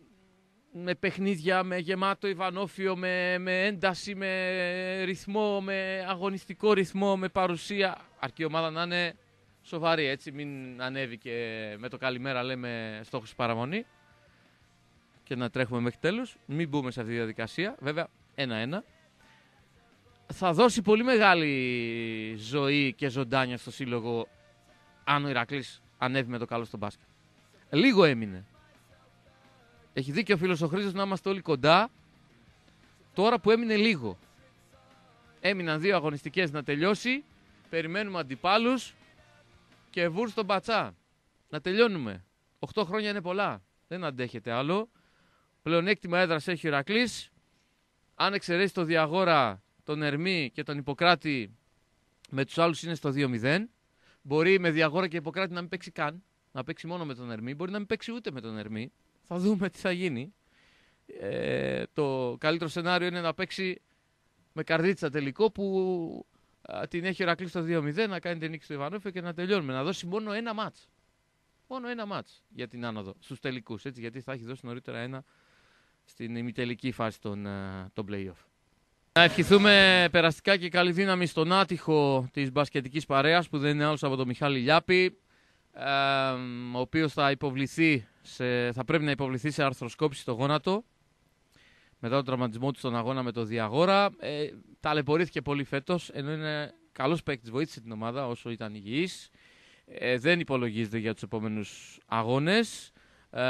με παιχνίδια, με γεμάτο Ιβανόφιο, με, με ένταση, με ρυθμό, με αγωνιστικό ρυθμό, με παρουσία. Αρκεί η ομάδα να είναι σοβαρή, έτσι, μην ανέβει και με το καλημέρα λέμε στόχος παραμονή και να τρέχουμε μέχρι τέλους. Μην μπούμε σε αυτή τη διαδικασία, βέβαια ένα-ένα. Θα δώσει πολύ μεγάλη ζωή και ζωντάνια στο σύλλογο αν ο Ηρακλής ανέβει με το καλό στο μπάσκετ. Λίγο έμεινε. Έχει δίκιο ο φίλος ο Χρήστος να είμαστε όλοι κοντά. Τώρα που έμεινε λίγο. Έμειναν δύο αγωνιστικές να τελειώσει. Περιμένουμε αντιπάλους. Και βούρ στον πατσά. Να τελειώνουμε. 8 χρόνια είναι πολλά. Δεν αντέχεται άλλο. Πλεονέκτημα έδρας έχει ο Ηρακλής. Αν εξαιρέσει το Διαγόρα, τον Ερμή και τον Ιπποκράτη, με τους άλλους είναι στο 2-0. Μπορεί με Διαγόρα και Ιπποκράτη να μην παίξει καν. Να παίξει μόνο με τον Ερμή. Μπορεί να μην παίξει ούτε με τον Ερμή. Θα δούμε τι θα γίνει. Ε, το καλύτερο σενάριο είναι να παίξει με καρδίτσα τελικό που την έχει ο στο 2-0, να κάνει την νίκη στο Ιβανόφιο και να τελειώνουμε. Να δώσει μόνο ένα μάτς. Μόνο ένα μάτς για την άνοδο στους τελικούς, έτσι, γιατί θα έχει δώσει νωρίτερα ένα στην ημιτελική φάση των, των play-off. Να ευχηθούμε περαστικά και καλή δύναμη στον άτυχο της μπασκετικής παρέας που δεν είναι άλλος από τον Μιχάλη Λιάπη, ε, ο οποίος θα υποβληθεί σε, θα πρέπει να υποβληθεί σε αρθροσκόπηση στο γόνατο μετά τον τραυματισμό του στον αγώνα με το Διαγόρα. Ε, ταλαιπωρήθηκε πολύ φέτος, ενώ είναι καλός παίκτης, βοήθησε την ομάδα όσο ήταν υγιής. Ε, δεν υπολογίζεται για τους επόμενους αγώνες. Ε,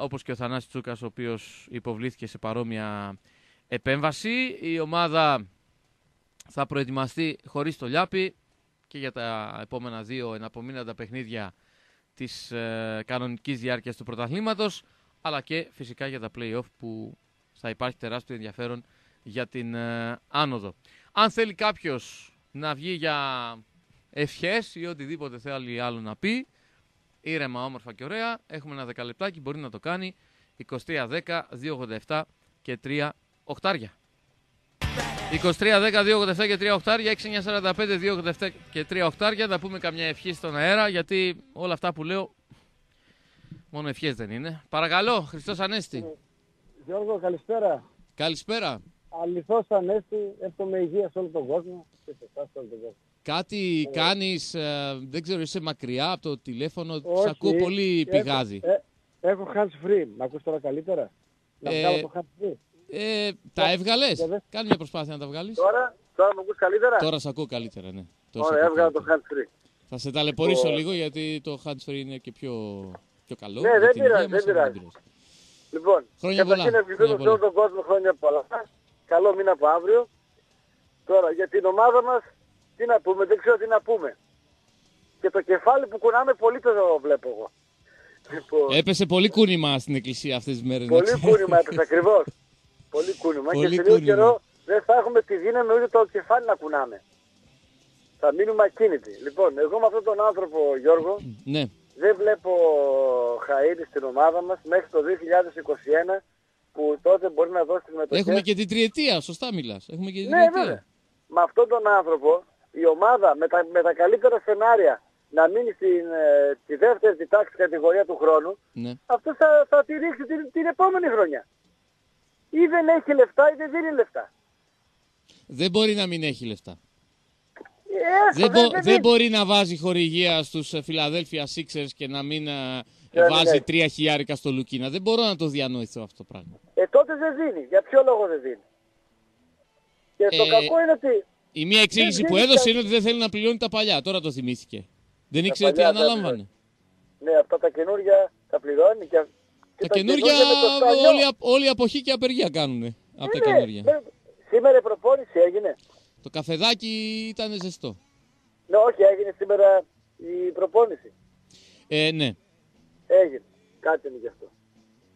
Όπως και ο Θανάσης Τσούκας, ο οποίος υποβλήθηκε σε παρόμοια επέμβαση. Η ομάδα θα προετοιμαστεί χωρίς το Λιάπη και για τα επόμενα δύο εναπομείναντα παιχνίδια της ε, κανονικής διάρκειας του πρωταθλήματος αλλά και φυσικά για τα play-off που θα υπάρχει τεράστιο ενδιαφέρον για την ε, άνοδο. Αν θέλει κάποιος να βγει για ευχές ή οτιδήποτε θέλει άλλο να πει, ήρεμα, όμορφα και ωραία, έχουμε ένα δεκαλεπτάκι, μπορεί να το κάνει 23, 10, 287 και 3 οχτάρια. 23, 10, 287 και 3 οχτάρια, 6, 9, 45, 287 και 3 οχτάρια. Να πούμε καμιά ευχή στον αέρα, γιατί όλα αυτά που λέω μόνο ευχές δεν είναι. Παρακαλώ, Χριστός Ανέστη. Γιώργο, καλησπέρα. Καλησπέρα. Αληθώς Ανέστη, εύχομαι υγεία σε όλο τον κόσμο και σε εσάς σε όλο τον κόσμο. Κάτι κάνεις, ε, δεν ξέρω, είσαι μακριά από το τηλέφωνο, Όχι, σ' ακούω πολύ έχω- πηγάζει. ε, έχω hands free. Μ' ακούς τώρα καλύτερα; Να Ε, βγάλω το hands free. Ε, τα έβγαλες, για δες. κάνε μια προσπάθεια να τα βγάλεις. Τώρα, τώρα μ' ακούς καλύτερα; Τώρα σ' ακούω καλύτερα, ναι. Τώρα σ' Ωραία, ακούω έβγαλα το καλύτερα. hands free. Θα σε ταλαιπωρήσω Λοιπόν. λίγο γιατί το hands free είναι και πιο, πιο καλό. Ναι, για δεν την πειράζει, υγεία μας, δεν αλλά πειράζει. Λοιπόν, Χρόνια καταρχήν πολλά, ευχηθούμε χρόνια σε όλο τον κόσμο χρόνια πολλά. Καλό μήνα από αύριο. Τώρα, για την ομάδα μας, τι να πούμε, δεν ξέρω τι να πούμε. Και το κεφάλι που κουνάμε πολύ το βλέπω εγώ. Λοιπόν, Έπεσε πολύ κούνημα στην εκκλησία αυτές τις μέρες. να Πολύ ξέρεις. κούνημα έπεσε ακριβώς. Πολύ κούνημα. Πολύ και σε λίγο κούνημα. καιρό δεν θα έχουμε τη δύναμη ούτε το κεφάλι να κουνάμε. Θα μείνουμε ακίνητοι. Λοιπόν, εγώ με αυτόν τον άνθρωπο, Γιώργο, Ναι, δεν βλέπω χαΐρι στην ομάδα μας μέχρι το 2021 που τότε μπορεί να δώσει τις μετοχές. έχουμε και την τριετία, σωστά μιλάς. Έχουμε και την Ναι, τριετία. βέβαια. Με αυτόν τον άνθρωπο η ομάδα με τα, με τα καλύτερα σενάρια να μείνει στην ε, τη δεύτερη τη τάξη κατηγορία του χρόνου, Ναι. αυτό θα, θα τη ρίξει την, την επόμενη χρονιά. Ή δεν έχει λεφτά ή δεν δίνει λεφτά. Δεν μπορεί να μην έχει λεφτά. Ε, έστω, Δεν, μπο- δεν δίνει. μπορεί να βάζει χορηγία στους ε, Philadelphia Sixers και να μην ε, Ναι, ναι, βάζει ναι. τρία χιλιάρικα στο Λουκίνα. Δεν μπορώ να το διανοηθώ αυτό το πράγμα. Ε, τότε δεν δίνει. Για ποιο λόγο δεν δίνει; Και το Ε, κακό είναι ότι Η μία εξήγηση Δεν που δίνει έδωσε κα- είναι ότι δεν θέλει να πληρώνει τα παλιά. Τώρα το θυμήθηκε. Δεν ήξερε τι παλιά τα αναλάμβανε. ναι, αυτά τα καινούργια τα πληρώνει και, και Τα καινούργια με το σταλιό. όλη, απ- όλη η αποχή και απεργία κάνουν από τα Ναι, καινούργια. ναι. Σήμερα η προπόνηση έγινε. Το καφεδάκι ήταν ζεστό. Ναι, όχι, έγινε σήμερα η προπόνηση. Ε, ναι. Έγινε. Κάτι είναι γι' αυτό.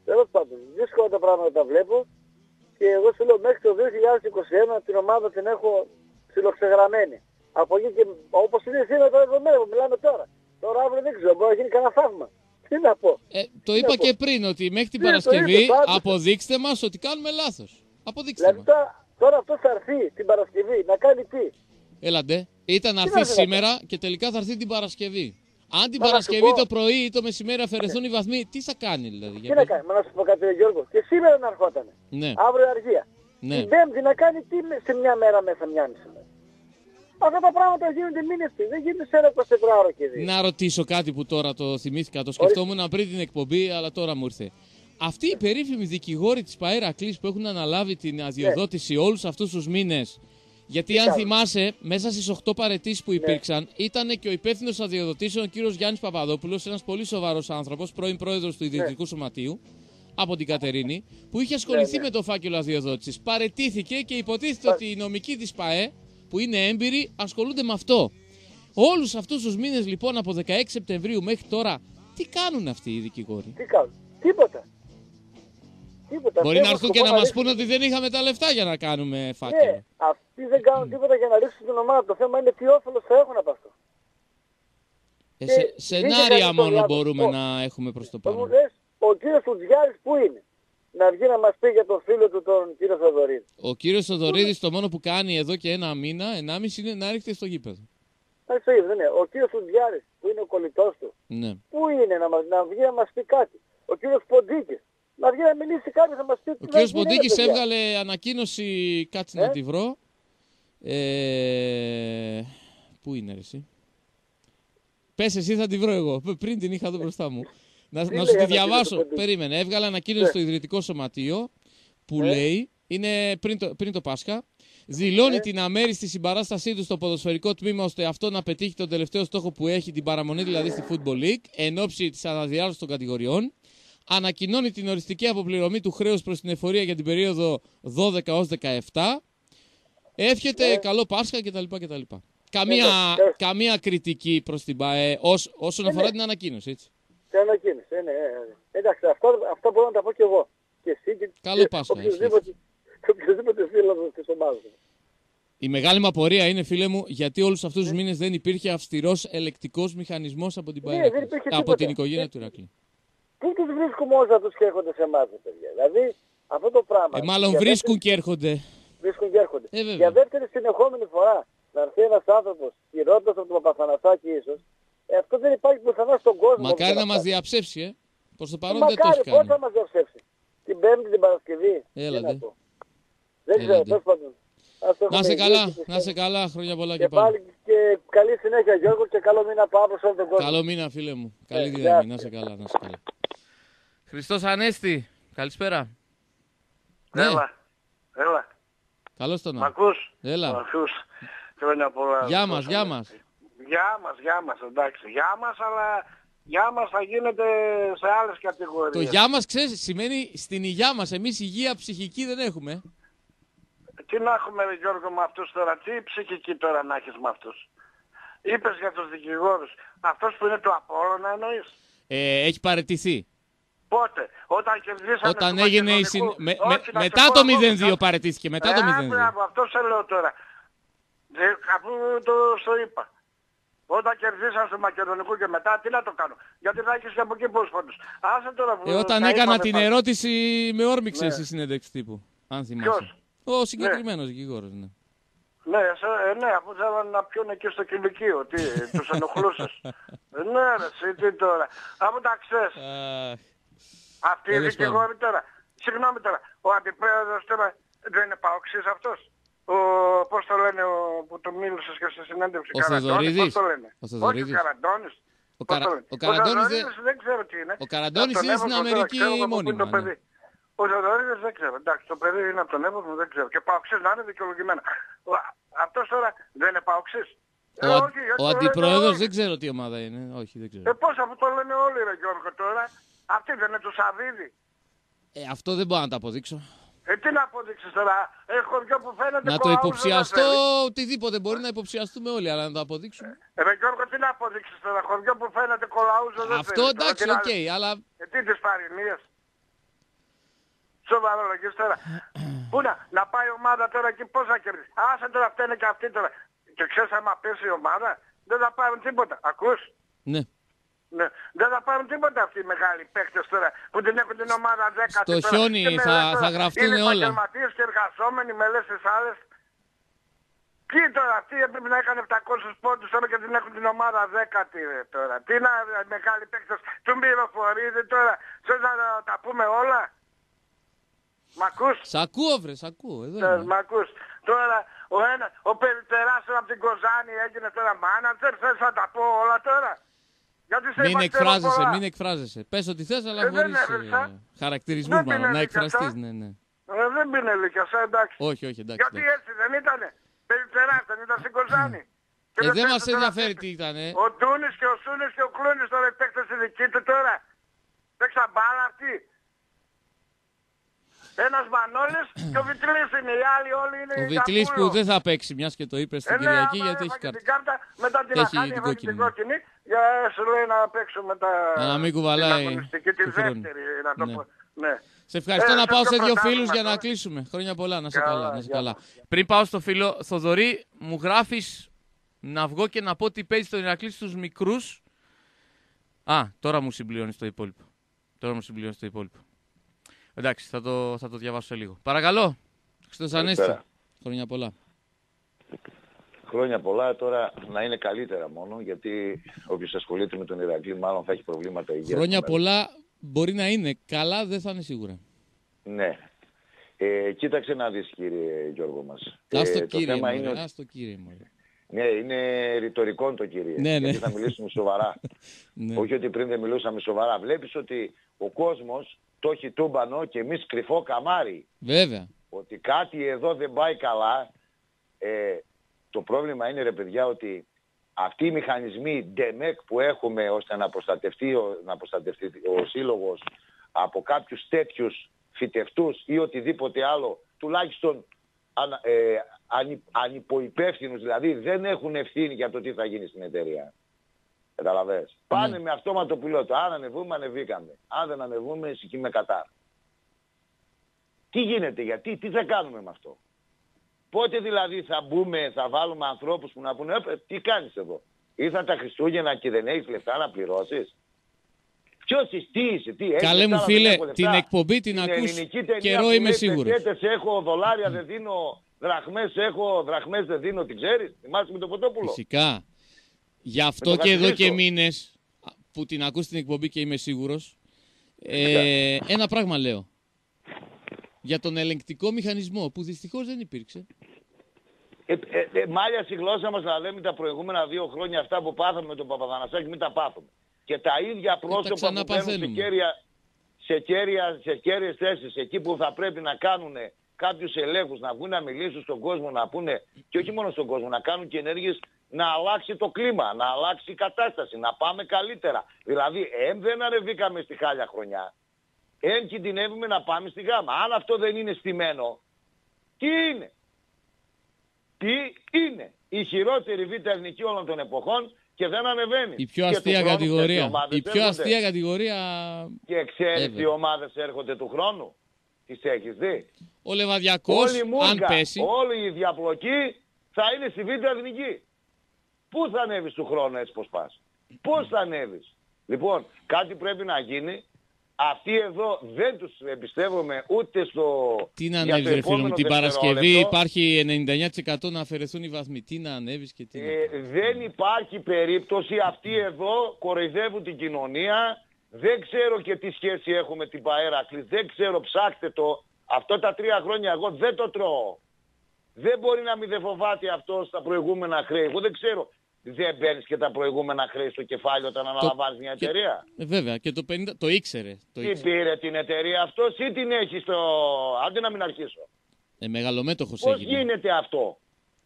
Τέλος πάντων, δύσκολα τα πράγματα τα βλέπω και εγώ σου λέω μέχρι το 2021 την ομάδα την έχω ψιλοξεγραμμένη. Από εκεί και όπως είναι σήμερα το εβδομάδα που μιλάμε τώρα. Τώρα αύριο δεν ξέρω, μπορεί να γίνει κανένα θαύμα. Τι να πω. Ε, το Τι είπα να πω. και πριν ότι μέχρι την Ναι, το Παρασκευή είπες, άκουσα. αποδείξτε μας ότι κάνουμε λάθος. Αποδείξτε Δηλαδή μας. τώρα, τώρα αυτό θα έρθει την Παρασκευή να κάνει τι; Έλαντε. Ήταν να Τι έρθει να θέλω. σήμερα και τελικά θα έρθει την Παρασκευή. Αν την Μα να σου Παρασκευή πω- το πρωί ή το μεσημέρι αφαιρεθούν οι βαθμοί, τι θα κάνει δηλαδή. Τι για να πες. κάνει, μα να σου πω κάτι ρε Γιώργο. Και σήμερα να ερχότανε. Ναι, Αύριο αργία. ναι. Την Πέμπτη να κάνει τι με- σε μια μέρα μέσα, μια μισή μέρα. Αυτά τα πράγματα γίνονται μήνυστοι. Δεν γίνονται σε ένα 24ωρο και δύο. Να ρωτήσω κάτι που τώρα το θυμήθηκα. Το σκεφτόμουν πριν την εκπομπή, αλλά τώρα μου ήρθε. Αυτοί οι περίφημοι δικηγόροι της Παέρακλή που έχουν αναλάβει την αδειοδότηση όλους αυτούς τους μήνες. Γιατί Τι αν κάνουν; θυμάσαι, μέσα στις 8 παρετήσεις που υπήρξαν, ήταν και ο υπεύθυνος αδειοδοτήσεων, ο κύριος Γιάννης Παπαδόπουλος, ένας πολύ σοβαρός άνθρωπος, πρώην πρόεδρος του Ιδιωτικού Σωματείου, από την Κατερίνη, που είχε ασχοληθεί Ναι, ναι. με το φάκελο αδειοδότησης. Παρετήθηκε και υποτίθεται ότι οι νομικοί της ΠαΕ, που είναι έμπειροι, ασχολούνται με αυτό. Όλους αυτούς τους μήνες λοιπόν από 16 Σεπτεμβρίου μέχρι τώρα, τι κάνουν αυτοί οι δικηγόροι; Τι κάνουν; Τίποτα. Τίποτα. Μπορεί Αυτοί να έχουν έρθουν και σκοπό να μας ρίξουν- πούνε ότι δεν είχαμε τα λεφτά για να κάνουμε φάκελο. Ναι, αυτοί δεν κάνουν τίποτα για να ρίξουν την ομάδα. Το θέμα είναι τι όφελος θα έχουν από αυτό. Ε, και σε, βγήκε σενάρια κανείς στο μόνο διάβολο. μπορούμε Ω. να έχουμε προς το Θα μου παρόν. λες, ο κύριος Τουτζιάρης πού είναι; Να βγει να μας πει για τον φίλο του τον κύριο Θοδωρίδη. Ο κύριος Θοδωρίδης το μόνο που κάνει εδώ και ένα μήνα, ενάμιση είναι να ρίχνει στο γήπεδο. Εντάξει, το είδε, δεν είναι. Ο κύριος Τουτζιάρης που είναι ο κολλητός του. Ναι. Πού είναι να, μας, να βγει να μας πει κάτι; Ο κύριος Ποντίκης. Να βγει να μιλήσει κάτι να μας πει Ο τι κύριος να γίνει, Ποντίκης ρε παιδιά. έβγαλε ανακοίνωση, κάτσε Ε; να τη βρω. Ε, πού είναι ρε εσύ; Πες εσύ θα τη βρω εγώ, Π- πριν την είχα εδώ μπροστά μου. Να, Τι να σου λέει τη η ανακοίνωση του διαβάσω. Ποντίκη; Περίμενε, έβγαλε ανακοίνωση Ναι. στο Ιδρυτικό Σωματείο που Ε; λέει, είναι πριν το, πριν το Πάσχα, δηλώνει Ε; την αμέριστη συμπαράστασή του στο ποδοσφαιρικό τμήμα ώστε αυτό να πετύχει τον τελευταίο στόχο που έχει την παραμονή δηλαδή στη Football League εν ώψη της αναδιάρθρωσης των κατηγοριών. Ανακοινώνει την οριστική αποπληρωμή του χρέους προς την εφορία για την περίοδο 12 ως 17 Εύχεται Ναι. καλό Πάσχα κτλ. κτλ. Καμία, Ε, ε. καμία κριτική προς την ΠΑΕ ως, όσον Ε, αφορά ναι. την ανακοίνωση. Έτσι. Σε ανακοίνωση. Ε, ναι, ε, ε. Εντάξει, αυτό, αυτό μπορώ να τα πω και εγώ. Και εσύ και, Καλό και Πάσχα, οποιοδήποτε, και οποιοδήποτε φίλος της ομάδας. μου. Η μεγάλη μου απορία είναι, φίλε μου, γιατί όλους αυτούς Ναι. τους μήνες δεν υπήρχε αυστηρός ελεκτικός μηχανισμός από την Ναι, ΠΑΕ. δεν Ηρακλής. υπήρχε από τίποτα. την οικογένεια Ε, του Ηρακλή. Πού τους βρίσκουμε όλους αυτούς και έρχονται σε εμάς, ρε παιδιά. Δηλαδή, αυτό το πράγμα. Ε, μάλλον για βρίσκουν και έρχονται. δεύτερη- Βρίσκουν και έρχονται. Ε, βέβαια. για δεύτερη συνεχόμενη φορά να έρθει ένας άνθρωπος χειρότερος από τον Παπαθανασάκη ίσως, ε, αυτό δεν υπάρχει πουθενά στον κόσμο. Μακάρι που να να μας φτάσει. διαψεύσει, ε. Προς το παρόν δεν το Μακάρι, έχει πώς κάνει. θα μας διαψεύσει; Την Πέμπτη, την Παρασκευή. Τι Έλατε. να πω. Δεν ξέρω, Έλατε. τέλος πάντων. Ας Να έχουμε σε υγεία καλά, και πιστεύω. να σε καλά, χρόνια πολλά Και και πάλι. πάλι και καλή συνέχεια Γιώργο και καλό μήνα πάμε σε όλο τον κόσμο. Καλό μήνα, φίλε μου. Καλή Ε, δύναμη, γεια να σου. σε καλά, να σε καλά. Χριστός Ανέστη, καλησπέρα. Ναι, Έλα, έλα. καλώς τον Μ' να. ακούς; Έλα. Μ' ακούς. Χρόνια πολλά. Γεια μας, Τόσο. γεια μας. Γεια μας, γεια μας, εντάξει. Γεια μας, αλλά γεια μας θα γίνεται σε άλλες κατηγορίες. Το γεια μας, ξέρεις, σημαίνει στην υγειά μας. Εμείς υγεία ψυχική δεν έχουμε. Τι να έχουμε, ρε Γιώργο, με αυτούς τώρα; Τι ψυχική τώρα να έχεις με αυτούς; Είπες για τους δικηγόρους. Αυτός που είναι του Απόλλωνα εννοείς; Ε, έχει παρετηθεί. Πότε, όταν κερδίσαμε Όταν του έγινε η Μακεδονικού. συν... με- Όχι, με- να σε μετά πω το εγώ, 0-2 να- παρετήθηκε. Μετά το Ε, 0-2. μπράβο, αυτό σε λέω τώρα. Ε, αφού το στο είπα. Όταν κερδίσαν στο Μακεδονικό και μετά, τι να το κάνω. Γιατί θα έχεις και από εκεί πόσους Άσε τώρα που Ε, όταν τα έκανα είπαμε την πάλι. ερώτηση με όρμηξε Ναι. στη συνέντευξη τύπου. Αν θυμάσαι. Ποιος; Ο συγκεκριμένος δικηγόρος, ναι. Ναι, σε, ε, ναι, αφού θέλανε να πιούν εκεί στο κηλικείο. Τι, τους ενοχλούσες. Ε, ναι, ρε, εσύ τι τώρα. Αφού τα ξέρεις. Αχ, Αυτοί οι Τέλος δικηγόροι τώρα. Συγγνώμη τώρα. Ο αντιπρόεδρος τώρα δεν είναι παοξής αυτός; Ο, πώς το λένε, ο, που το μίλησες και στη συνέντευξη. Ο Καραντώνης, Θοδωρίδης. Πώς το λένε; Ο Θοδωρίδης. Όχι ο Καραντώνης. Ο Πώς Καρα- το λένε; ο Καραντώνης δεν- Θοδωρίδης δεν ξέρω τι είναι. Ο Καραντώνης Από τον είναι στην Εύωσμο τώρα, Αμερική ξέρω από πού είναι μόνιμα, το ναι. παιδί. Ο Θοδωρίδης δεν ξέρω. Εντάξει, το παιδί είναι από τον Εύωσμο, δεν ξέρω. Και παοξής να είναι δικαιολογημένα. Ο- Αυτός τώρα δεν είναι παοξής; Ο, Ε, αν- όχι, γιατί ο το λένε αντιπρόεδρος όλοι. δεν ξέρω τι ομάδα είναι. Όχι, δεν Ε, ξέρω. πώς αφού το λένε όλοι ρε Γιώργο τώρα. Αυτοί δεν είναι τους Σαββίδη. Ε, αυτό δεν μπορώ να το αποδείξω. Ε, τι να αποδείξεις τώρα. Χωριό που φαίνεται Να το κολαούζο, υποψιαστώ δεν θέλει. οτιδήποτε. Μπορεί να υποψιαστούμε όλοι, αλλά να το αποδείξουμε. Ε, ρε Γιώργο, τι να αποδείξεις τώρα. Χωριό που φαίνεται κολαούζο δεν Αυτό θέλει. εντάξει, Τώρα, οκ, τι να- αλλά Ε, τι τις παροιμίες. Σοβαρολογείς τώρα. Πού να, να πάει η ομάδα τώρα εκεί πώς θα κερδίσει; Άσε τώρα αυτά είναι και αυτή τώρα. Και ξέρεις άμα πέσει η ομάδα δεν θα πάρουν τίποτα. Ακούς; ναι. Ναι. Δεν θα πάρουν τίποτα αυτοί οι μεγάλοι παίκτες τώρα που την έχουν την ομάδα 10 Στο τώρα. χιόνι Και με θα- λες τώρα, θα γραφτούν είναι όλα. επαγγελματίες και εργαζόμενοι με λες τις άλλες. Ποιοι τώρα αυτοί έπρεπε να έκανε 700 πόντους τώρα και την έχουν την ομάδα 10 τι ρε, τώρα. Τι να ρε, μεγάλοι παίκτες του πληροφορείτε τώρα. Θες να τα πούμε όλα. Μ' ακούς; Σ' ακούω, βρε, σ' ακούω. Εδώ Ε, είμαι. Μ' ακούς. Τώρα ο ένα, ο Περιτεράς από την Κοζάνη έγινε τώρα μάνατζερ. Θες να τα πω όλα τώρα; Γιατί σε Μην είπα, ξέρω εκφράζεσαι, πολλά. μην εκφράζεσαι. Πες ό,τι θες, αλλά Ε, δεν χωρίς έβρισα. ε, χαρακτηρισμούς Δεν μάλλον. την Να έβρισα, εκφραστείς, σαν. ναι, ναι. Ε, δεν πίνε λύκια, εντάξει. Όχι, όχι, εντάξει. Γιατί εντάξει. έτσι δεν ήτανε. Περιτεράς δεν ήταν στην Κοζάνη. Και Ε, δεν δεν θες μας τώρα ενδιαφέρει να τι ήταν, ε. Ο Τούνης και ο Σούνης και ο Κλούνης τώρα παίκτες στη δική του τώρα. Παίξαν μπάλα αυτοί. Ένας Μανώλης και ο Βιτλής είναι. Οι άλλοι όλοι είναι Ο Βιτλής που Καπούλο. δεν θα παίξει, μιας και το είπες στην Ε, ναι, Κυριακή, άμα γιατί έχει έφαγε κάρτα. την κάρτα, μετά την Και έχει αχάνει, την έφαγε κόκκινη, την ναι. κόκκινη, για σου λέει να παίξω με τα... Για να μην κουβαλάει την αγωνιστική, τη του χρόνου. δεύτερη, να το Ναι. πω. Ναι. Σε ευχαριστώ Ε, να σε πάω ποιο σε δύο πρωτάθλημα φίλους για να τώρα; κλείσουμε. Χρόνια πολλά, να σε Καλά, καλά, να σε γεια καλά. Πριν πάω στο φίλο Θοδωρή, μου γράφεις να βγω και να πω τι παίζει στον Ηρακλή στους μικρούς. Α, τώρα μου συμπληρώνεις το υπόλοιπο. Τώρα μου συμπληρώνεις το υπόλοιπο. Εντάξει, θα το, θα το διαβάσω σε λίγο. Παρακαλώ. Χριστός Ανέστη. Καλησπέρα. Χρόνια πολλά. Χρόνια πολλά τώρα να είναι καλύτερα μόνο γιατί όποιος ασχολείται με τον Ηρακλή μάλλον θα έχει προβλήματα υγείας. Χρόνια στο μέλλον. πολλά μπορεί να είναι. Καλά δεν θα είναι σίγουρα. Ναι. Ε, κοίταξε να δεις κύριε Γιώργο μας. Ας το Ε, κύριε θέμα μου, είναι ρε, ότι- ας το κύριε μου. ρε. Ναι, είναι ρητορικό το κύριε. Ναι, ναι. Γιατί θα μιλήσουμε σοβαρά. Ναι. Όχι ότι πριν δεν μιλούσαμε σοβαρά. Βλέπεις ότι ο κόσμος το έχει τούμπανο και εμείς κρυφό καμάρι. Βέβαια. ότι κάτι εδώ δεν πάει καλά. Ε, το πρόβλημα είναι ρε παιδιά ότι αυτοί οι μηχανισμοί ντεμεκ που έχουμε ώστε να προστατευτεί ο, να προστατευτεί ο σύλλογος από κάποιους τέτοιους φυτευτούς ή οτιδήποτε άλλο τουλάχιστον ανα- ε, ανυ, ανυποϊπεύθυνους, δηλαδή δεν έχουν ευθύνη για το τι θα γίνει στην εταιρεία. Καταλαβες. Πάνε με αυτόματο πιλότο. Αν ανεβούμε, ανεβήκαμε. Αν δεν ανεβούμε, με κατά. Τι γίνεται, γιατί, τι θα κάνουμε με αυτό; Πότε δηλαδή θα μπούμε, θα βάλουμε ανθρώπους που να πούνε, «Ε, τι κάνεις εδώ; Ήρθαν τα Χριστούγεννα και δεν έχεις λεφτά να πληρώσεις; Ποιος είσαι, τι είσαι, τι έχεις Καλέ μου λεφτά, φίλε, δεν έχω λεφτά; την εκπομπή την ακούς ελληνική ταινία καιρό που είμαι λέει, σίγουρος. «Πετέτες έχω, δολάρια δεν δίνω, δραχμές έχω, δραχμές δεν δίνω, την ξέρεις; Θυμάσαι με το Ποτόπουλο; Φυσικά. Γι' αυτό τον και εδώ και Χατζηχρήστο. μήνες που την ακούς την εκπομπή και είμαι σίγουρος, ε, ένα πράγμα λέω. Για τον ελεγκτικό μηχανισμό που δυστυχώς δεν υπήρξε. Ε, ε, ε, μάλια στη γλώσσα μας να λέμε τα προηγούμενα δύο χρόνια αυτά που πάθαμε με τον Παπαδανασάκη, μην τα πάθουμε. Και τα ίδια πρόσωπα που μπαίνουν σε, ξαναπαθαίνουμε. κέρια, σε, κέρια, σε κέρυες θέσεις, εκεί που θα πρέπει να κάνουν κάποιους ελέγχους, να βγουν να μιλήσουν στον κόσμο, να πούνε, και όχι μόνο στον κόσμο, να κάνουν και ενέργειες να αλλάξει το κλίμα, να αλλάξει η κατάσταση, να πάμε καλύτερα. Δηλαδή, εμ δεν ανεβήκαμε στη χάλια χρονιά, εμ κινδυνεύουμε να πάμε στη γάμα. Αν αυτό δεν είναι στημένο, τι είναι; Τι είναι; Η χειρότερη β' εθνική όλων των εποχών και δεν ανεβαίνει. Η πιο Και του αστεία χρόνου ξέρεις τι κατηγορία. ομάδες Η πιο έρχονται. αστεία κατηγορία Και ξέρεις Βέβαια. τι ομάδες έρχονται του χρόνου. Τις έχεις δει; ο Λεβαδιακός, Όλη η αν μούργα, πέσει. όλη η διαπλοκή θα είναι στη β' εθνική. Πού θα ανέβεις του χρόνου έτσι πως πας; Πώς θα ανέβεις; Λοιπόν, κάτι πρέπει να γίνει. Αυτοί εδώ δεν τους εμπιστεύομαι ούτε στο... Τι να για ανέβεις το ρε φίλε μου, επόμενο την Παρασκευή δευτερόλεπτο. υπάρχει 99% να αφαιρεθούν οι βαθμοί. Τι να ανέβεις και τι να... Ε, δεν υπάρχει περίπτωση αυτοί εδώ κοροϊδεύουν την κοινωνία. Δεν ξέρω και τι σχέση έχω με την Παέρακλη. Δεν ξέρω, ψάχτε το. Αυτό τα τρία χρόνια εγώ δεν το τρώω. Δεν μπορεί να μην δεν φοβάται αυτός στα προηγούμενα χρέη. Εγώ δεν ξέρω. Δεν παίρνει και τα προηγούμενα χρέη στο κεφάλι όταν αναλαμβάνεις μια και- εταιρεία. Ε, βέβαια και το 50 το ήξερε. Το Τι ήξερε. πήρε την εταιρεία αυτός ή την έχει στο. Άντε να μην αρχίσω. Ε, μεγαλομέτωχος Πώς έγινε. γίνεται αυτό;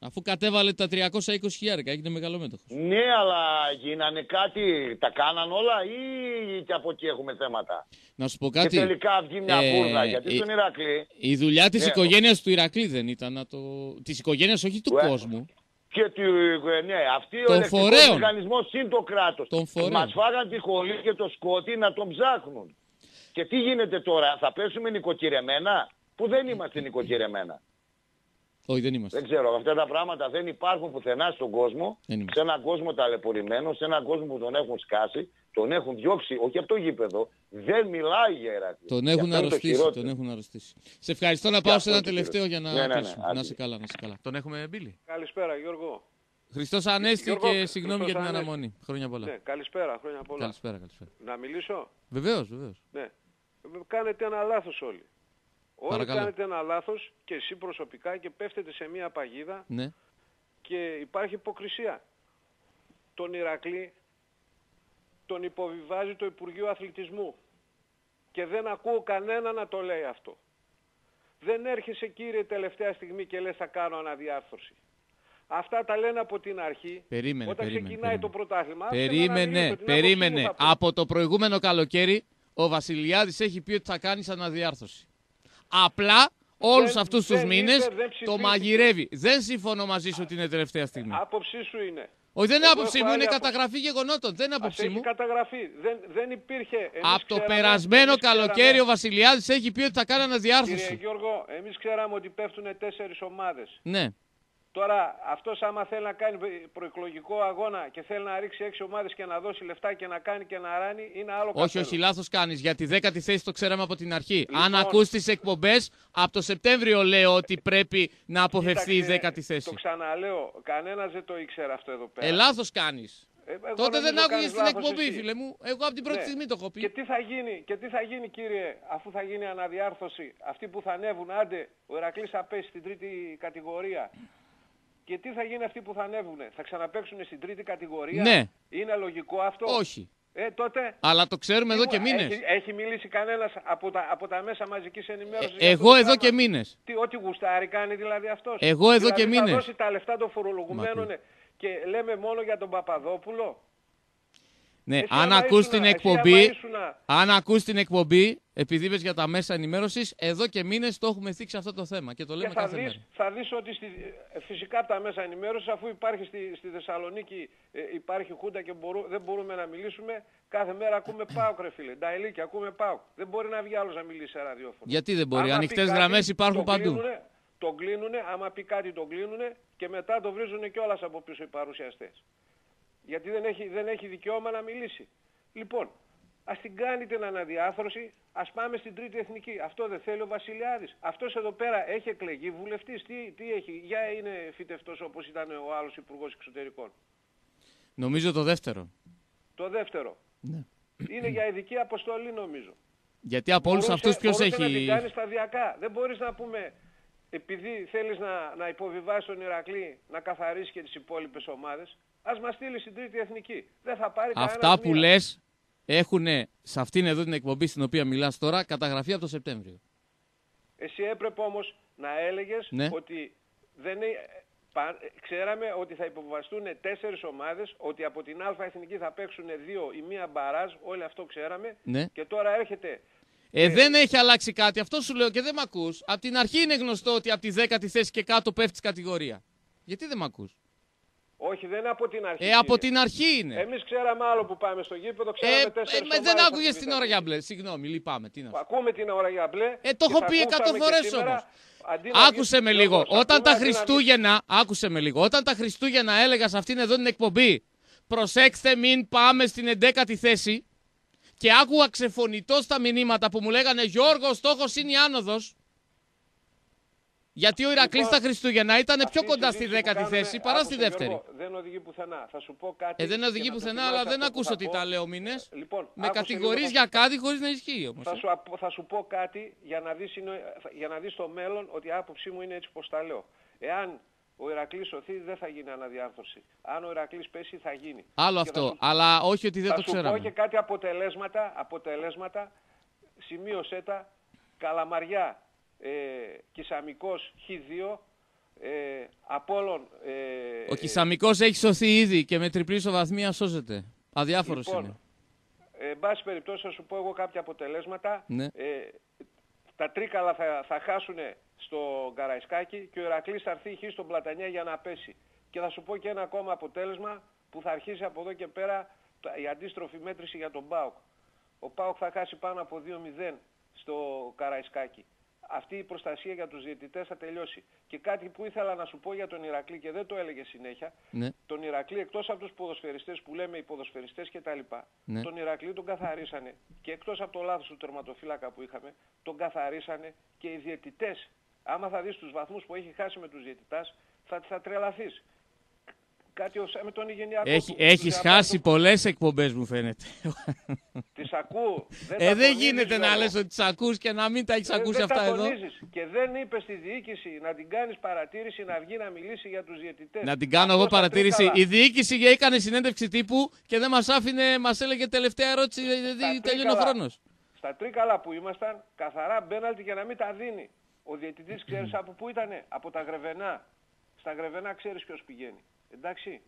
Αφού κατέβαλε τα 320 χιλιάρικα, έγινε μεγαλομέτωχος. Ναι, αλλά γίνανε κάτι, τα κάναν όλα ή και από εκεί έχουμε θέματα; Να σου πω Και κάτι. τελικά βγει μια Ε, φούρνα. Γιατί ε, στον Ηρακλή Η δουλειά της Ναι, οικογένειας του Ηρακλή δεν ήταν να το... Της οικογένειας όχι του Ε, κόσμου. και του, ε, ναι, αυτή ο Των ελεκτικός φορέων. μηχανισμός συν το κράτος. Των φορέων. Μας φάγαν τη χολή και το σκότι να τον ψάχνουν. Και τι γίνεται τώρα, θα πέσουμε νοικοκυρεμένα, που δεν είμαστε νοικοκυρεμένα. Όχι δεν είμαστε. Δεν ξέρω, αυτά τα πράγματα δεν υπάρχουν πουθενά στον κόσμο. Δεν είμαστε. Σε έναν κόσμο ταλαιπωρημένο, σε έναν κόσμο που τον έχουν σκάσει, τον έχουν διώξει, όχι από το γήπεδο, δεν μιλάει για Ηρακλή. Τον Και έχουν αυτό είναι το αρρωστήσει, χειρότερο. τον έχουν αρρωστήσει. Σε ευχαριστώ να πάω σε αυτό ένα είναι το τελευταίο για χειρότερο. να Ναι, ναι, ναι, κλείσουμε. άντε. Να σε καλά, να σε καλά. Τον έχουμε μπίλει. Καλησπέρα Γιώργο. Χριστός Ανέστη Γιώργο, και συγγνώμη για την Χριστός αναμονή. Χρόνια πολλά. Ναι, καλησπέρα, χρόνια πολλά. Καλησπέρα, καλησπέρα. Να μιλήσω; Βεβαίως, βεβαίως. Ναι. Κάνετε ένα λάθος όλοι. Όλοι Παρακαλώ. κάνετε ένα λάθος και εσύ προσωπικά και πέφτετε σε μια παγίδα Ναι. και υπάρχει υποκρισία. Τον Ηρακλή τον υποβιβάζει το Υπουργείο Αθλητισμού και δεν ακούω κανένα να το λέει αυτό. Δεν έρχεσαι κύριε τελευταία στιγμή και λες θα κάνω αναδιάρθρωση. Αυτά τα λένε από την αρχή. Περίμενε, Όταν περίμενε, ξεκινάει περίμενε. το πρωτάθλημα. άσε με να Περίμενε, μιλήσω, την άποψή μου περίμενε. θα πω. Από το προηγούμενο καλοκαίρι ο Βασιλιάδης έχει πει ότι θα κάνεις αναδιάρθρωση. Απλά όλους Δεν- αυτούς τους δεν μήνες είπε, δεν το ψηφίστηκε. μαγειρεύει. Δεν συμφωνώ μαζί σου ότι είναι τελευταία στιγμή. Άποψή σου είναι. Όχι, δεν είναι Εγώ άποψή έχω μου, άλλη είναι άποψη. καταγραφή γεγονότων. Δεν είναι Ας άποψή έχει μου. καταγραφεί. Δεν, δεν υπήρχε. Εμείς Από το ξέραμε- περασμένο εμείς καλοκαίρι ο ξέραμε- Βασιλιάδης έχει πει ότι θα κάνει Κύριε αναδιάρθρωση. Γιώργο, εμείς ξέραμε ότι πέφτουν τέσσερις ομάδες. Ναι. Τώρα, αυτός άμα θέλει να κάνει προεκλογικό αγώνα και θέλει να ρίξει έξι ομάδες και να δώσει λεφτά και να κάνει και να ράνει, είναι άλλο Όχι, καπέλο. όχι, λάθος κάνεις. Για τη δέκατη θέση το ξέραμε από την αρχή. Αν Λοιπόν. ακούς τις εκπομπές, από το Σεπτέμβριο λέω ότι πρέπει να αποφευθεί η Κοίταξε, δέκατη θέση. Το ξαναλέω, κανένας δεν το ήξερε αυτό εδώ πέρα. Ε, λάθος κάνεις. Ε, εγώ Τότε δεν νομίζω άκουγες κάνεις την λάθος εκπομπή, εσύ. φίλε μου. Εγώ από την πρώτη Ναι. στιγμή το έχω πει. Και τι θα γίνει, και τι θα γίνει κύριε, αφού θα γίνει αναδιάρθρωση, αυτοί που θα ανέβουν, άντε, ο Ηρακλής θα πέσει στην τρίτη κατηγορία. Και τι θα γίνει αυτοί που θα ανέβουν, θα ξαναπαίξουν στην τρίτη κατηγορία; Ναι. Είναι λογικό αυτό; Όχι. Ε, τότε; Αλλά το ξέρουμε εδώ και Σίγουρα μήνες. Έχει, έχει μιλήσει κανένας από τα, από τα μέσα μαζικής ενημέρωσης. Ε, για αυτό εγώ το εδώ και πράγμα. μήνες. Τι, ό,τι γουστάρει κάνει δηλαδή αυτός; Εγώ εδώ δηλαδή και μήνες. Θα δώσει τα λεφτά των φορολογουμένων Μα, και λέμε μόνο για τον Παπαδόπουλο; Ναι, Εσύ αν άμα ακούς ήσουνα- την εσύ εκπομπή, άμα ήσουνα- αν ακούς την εκπομπή, επειδή είπες για τα μέσα ενημέρωσης, εδώ και μήνες το έχουμε θίξει αυτό το θέμα και το Και λέμε θα κάθε δεις, μέρα. θα δεις ότι στη, ε, φυσικά από τα μέσα ενημέρωσης αφού υπάρχει στη, στη Θεσσαλονίκη ε, υπάρχει χούντα και μπορού, δεν μπορούμε να μιλήσουμε κάθε μέρα ακούμε ΠΑΟΚ ρε φίλε. Νταηλίκη ακούμε ΠΑΟΚ. Δεν μπορεί να βγει άλλος να μιλήσει σε ραδιόφωνο. Γιατί δεν μπορεί, Άμα ανοιχτές πει κάτι, γραμμές υπάρχουν τον παντού. κλείνουνε, Τον κλείνουνε, άμα πει κάτι τον κλείνουνε και μετά το βρίζουνε κιόλας από πίσω οι παρουσιαστές. Γιατί δεν έχει, δεν έχει δικαίωμα να μιλήσει. Λοιπόν, ας την κάνει την αναδιάθρωση, ας πάμε στην τρίτη εθνική. Αυτό δεν θέλει ο Βασιλιάδης. Αυτός εδώ πέρα έχει εκλεγεί βουλευτής. Τι, τι έχει, για είναι φυτευτός όπως ήταν ο άλλος Υπουργός Εξωτερικών. Νομίζω το δεύτερο. Το δεύτερο. Ναι. Είναι για ειδική αποστολή νομίζω. Γιατί από όλους Μπορούσε- αυτούς ποιος μπορούσε να την έχει... κάνει σταδιακά. Δεν μπορείς να πούμε, επειδή θέλεις να, να υποβιβάσεις τον Ηρακλή, να καθαρίσει και τις υπόλοιπες ομάδες, ας μας στείλει στην τρίτη εθνική. Δεν θα πάρει Αυτά κανένας που μία. λες έχουν σε αυτήν εδώ την εκπομπή στην οποία μιλάς τώρα καταγραφεί από το Σεπτέμβριο. Εσύ έπρεπε όμως να έλεγες Ναι. ότι δεν είναι... πα- Ξέραμε ότι θα υποβαστούν τέσσερις ομάδες, ότι από την Α εθνική θα παίξουν δύο ή μία μπαράζ, όλοι αυτό ξέραμε. Ναι. Και τώρα έρχεται Ε, δεν έχει αλλάξει κάτι. Αυτό σου λέω και δεν με ακούς. Από την αρχή είναι γνωστό ότι από τη δέκατη θέση και κάτω πέφτει κατηγορία. Γιατί δεν με ακούς; Όχι, δεν είναι από την αρχή. Ε, από κύριε. την αρχή είναι. Εμείς ξέραμε άλλο που πάμε στο γήπεδο, ξέραμε Ε, τέσσερις ε, μα δεν ομάδες άκουγες από την Β' ώρα για Εθνική. μπλε. Συγγνώμη, λυπάμαι. Τι να σου. Ακούμε την ώρα για μπλε. Ε, το και έχω θα πει ακούσαμε εκατό και φορές σήμερα, όμως. αντί να Άκουσε βγεις- με Λοιπόν, λίγο. θα Όταν ακούμε τα αντί να βγεις- Χριστούγεννα, άκουσε με λίγο. Όταν τα Χριστούγεννα έλεγα σε αυτήν εδώ την εκπομπή, προσέξτε μην πάμε στην 11η θέση και άκουγα ξεφωνητός στα μηνύματα που μου λέγανε Γιώργος, ο στόχος είναι η άνοδος. Γιατί ο Ηρακλής Λοιπόν, στα Χριστούγεννα ήταν Αυτή πιο η κοντά στη συζήτηση που δέκατη κάνουμε, θέση παρά στη άκουσε, δεύτερη. Γιώργο, δεν οδηγεί πουθενά. Θα σου πω κάτι. Ε, δεν και οδηγεί να το πουθενά, θυμάσαι αλλά δεν αυτό που ακούς θα ότι πω. τα λέω μήνες. Λοιπόν, Με άκουσε κατηγορείς λίγο, για κάτι χωρίς να ισχύει όμως. Θα σου, απο- θα σου πω κάτι για να, δεις, είναι- για να δεις το μέλλον ότι η άποψή μου είναι έτσι πως τα λέω. Εάν ο Ηρακλής σωθεί δεν θα γίνει αναδιάρθρωση. Αν ο Ηρακλής πέσει θα γίνει. Άλλο Και θα αυτό. σου- Αλλά όχι ότι δεν θα το σου πω και ξέραμε. κάτι αποτελέσματα, αποτελέσματα σημείωσέ τα, Καλαμαριά, ε, Κισαμικός Χ2, ε, Απόλλων... Ε, Ο Κισαμικός έχει σωθεί ήδη και με τριπλή ισοβαθμία σώζεται. Αδιάφορος Λοιπόν, είναι. Ε, εν πάση περιπτώσει θα σου πω εγώ κάποια αποτελέσματα. Ναι. Ε, τα τρίκαλα θα, θα χάσουν στο Καραϊσκάκι και ο Ηρακλής θα έρθει χ στον Πλατανιά για να πέσει. Και θα σου πω και ένα ακόμα αποτέλεσμα που θα αρχίσει από εδώ και πέρα τα- η αντίστροφη μέτρηση για τον ΠΑΟΚ. Ο ΠΑΟΚ θα χάσει πάνω από 2-0 στο Καραϊσκάκι. Αυτή η προστασία για τους διαιτητές θα τελειώσει. Και κάτι που ήθελα να σου πω για τον Ηρακλή και δεν το έλεγε συνέχεια, Ναι. τον Ηρακλή εκτός από τους ποδοσφαιριστές που λέμε οι ποδοσφαιριστές και τα λοιπά, Ναι. τον Ηρακλή τον καθαρίσανε και εκτός από το λάθος του τερματοφύλακα που είχαμε, τον καθαρίσανε και οι διαιτητές. Άμα θα δεις τους βαθμούς που έχει χάσει με τους διαιτητάς, θα, θα τρελαθείς. Κάτι ως, με τον Υγενειακό. Έχει, που- έχεις τους χάσει διαβάζω, πολλές εκπομπές μου φαίνεται. Τις ακούω. Δεν ε, τα δεν τονίζεις, γίνεται να Γιώργο. λες ότι τις ακούς και να μην τα έχεις Ε, ακούσει δεν αυτά τα εδώ. τονίζεις. Και δεν είπες στη διοίκηση να την κάνεις παρατήρηση, να βγει να μιλήσει για τους διαιτητές. Να την κάνω εγώ Αυτό στα παρατήρηση. τρίκαλα. Η διοίκηση έκανε συνέντευξη τύπου και δεν μας άφηνε, μας έλεγε τελευταία ερώτηση, δηλαδή τελειώνει ο τρίκαλα. χρόνος. Στα τρίκαλα που ήμασταν, καθαρά μπέναλτι για να μην τα δίνει. Ο διαιτητής ξέρεις από πού ήτανε, από τα Γρεβενά. Στα Γρεβενά ξέρεις ποιος πηγαίνει. Εντάξει.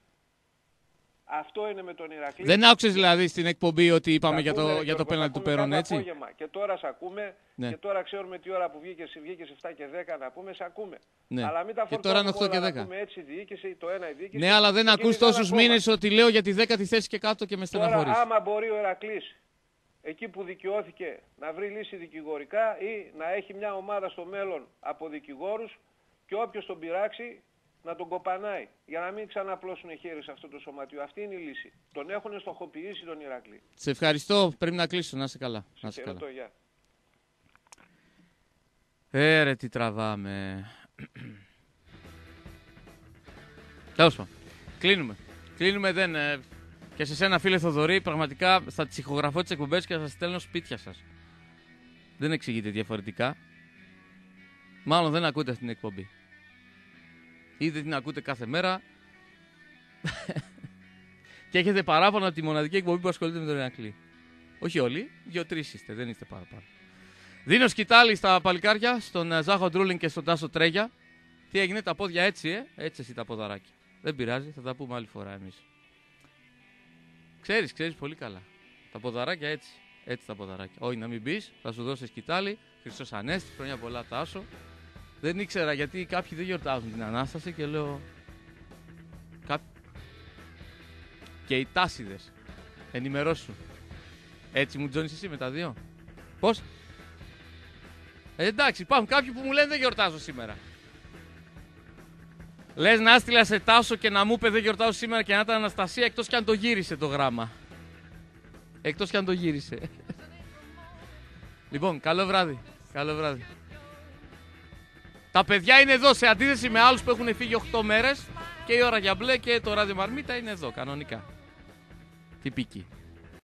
Αυτό είναι με τον Ηρακλή. Δεν άκουσες δηλαδή στην εκπομπή ότι είπαμε Σ' για ακούμε, το, ρε για το Γιώργο, πέναλτι σ' του ακούμε Περόν, κάθε έτσι; απόγευμα. Και τώρα σε ακούμε Ναι. και τώρα ξέρουμε τι ώρα που βγήκες, βγήκες 7 και 10 να πούμε, σε ακούμε. Ναι. Αλλά μην τα Και τώρα είναι φορτώνουμε 8 και όλα, 10. Να πούμε έτσι η διοίκηση, το ένα η διοίκηση. Ναι, αλλά δεν και ακούς εκείνη δεν τόσους ακόμα. μήνες ότι λέω για τη δέκατη θέση και κάτω και με Τώρα στεναχωρείς. άμα μπορεί ο Ερακλής εκεί που δικαιώθηκε να βρει λύση δικηγορικά ή να έχει μια ομάδα στο μέλλον από δικηγόρους και όποιος τον πειράξει να τον κοπανάει για να μην ξαναπλώσουν χέρι σε αυτό το σωματείο. Αυτή είναι η λύση. Τον έχουν στοχοποιήσει τον Ηρακλή. Σε ευχαριστώ. Πρέπει να κλείσω. Να είσαι καλά. Να είσαι καλά. Χαιρετώ, γεια. Ε, ρε, τι τραβάμε. Τέλος πάντων. Κλείνουμε. Κλείνουμε δεν. ε, και σε σένα, φίλε Θοδωρή, πραγματικά θα τις ηχογραφώ τις εκπομπές και θα σας στέλνω σπίτια σας. Δεν εξηγείται διαφορετικά. Μάλλον δεν ακούτε αυτή την εκπομπή. Ή δεν την ακούτε κάθε μέρα. και έχετε παράπονα από τη μοναδική εκπομπή που ασχολείται με τον Ηρακλή. Όχι όλοι, δύο-τρει είστε, δεν είστε παραπάνω. Δίνω σκητάλη στα παλικάρια, στον ε, Ζάχο Ντρούλινγκ και στον Τάσο Τρέγια. Τι έγινε, τα πόδια έτσι, ε; Έτσι εσύ τα ποδαράκια. Δεν πειράζει, θα τα πούμε άλλη φορά εμείς. Ξέρεις, ξέρεις πολύ καλά. Τα ποδαράκια έτσι. Έτσι τα ποδαράκια. Όχι να μην μπει, θα σου δώσω σκητάλη. Χριστός Ανέστη, χρόνια πολλά τάσο. Δεν ήξερα γιατί κάποιοι δεν γιορτάζουν την Ανάσταση και λέω. Κά... Και οι τάσιδες. Ενημερώσου. Έτσι μου τζώνεις εσύ με τα δύο. Πώς; Ε, εντάξει, υπάρχουν κάποιοι που μου λένε δεν γιορτάζω σήμερα. Λες να έστειλα σε τάσο και να μου είπε δεν γιορτάζω σήμερα και να ήταν Αναστασία εκτός κι αν το γύρισε το γράμμα. Εκτός κι αν το γύρισε. λοιπόν, καλό βράδυ. Καλό βράδυ. Τα παιδιά είναι εδώ σε αντίθεση με άλλους που έχουν φύγει 8 μέρες και η ώρα για μπλε και το ράδιο Μαρμίτα είναι εδώ κανονικά. Τυπική.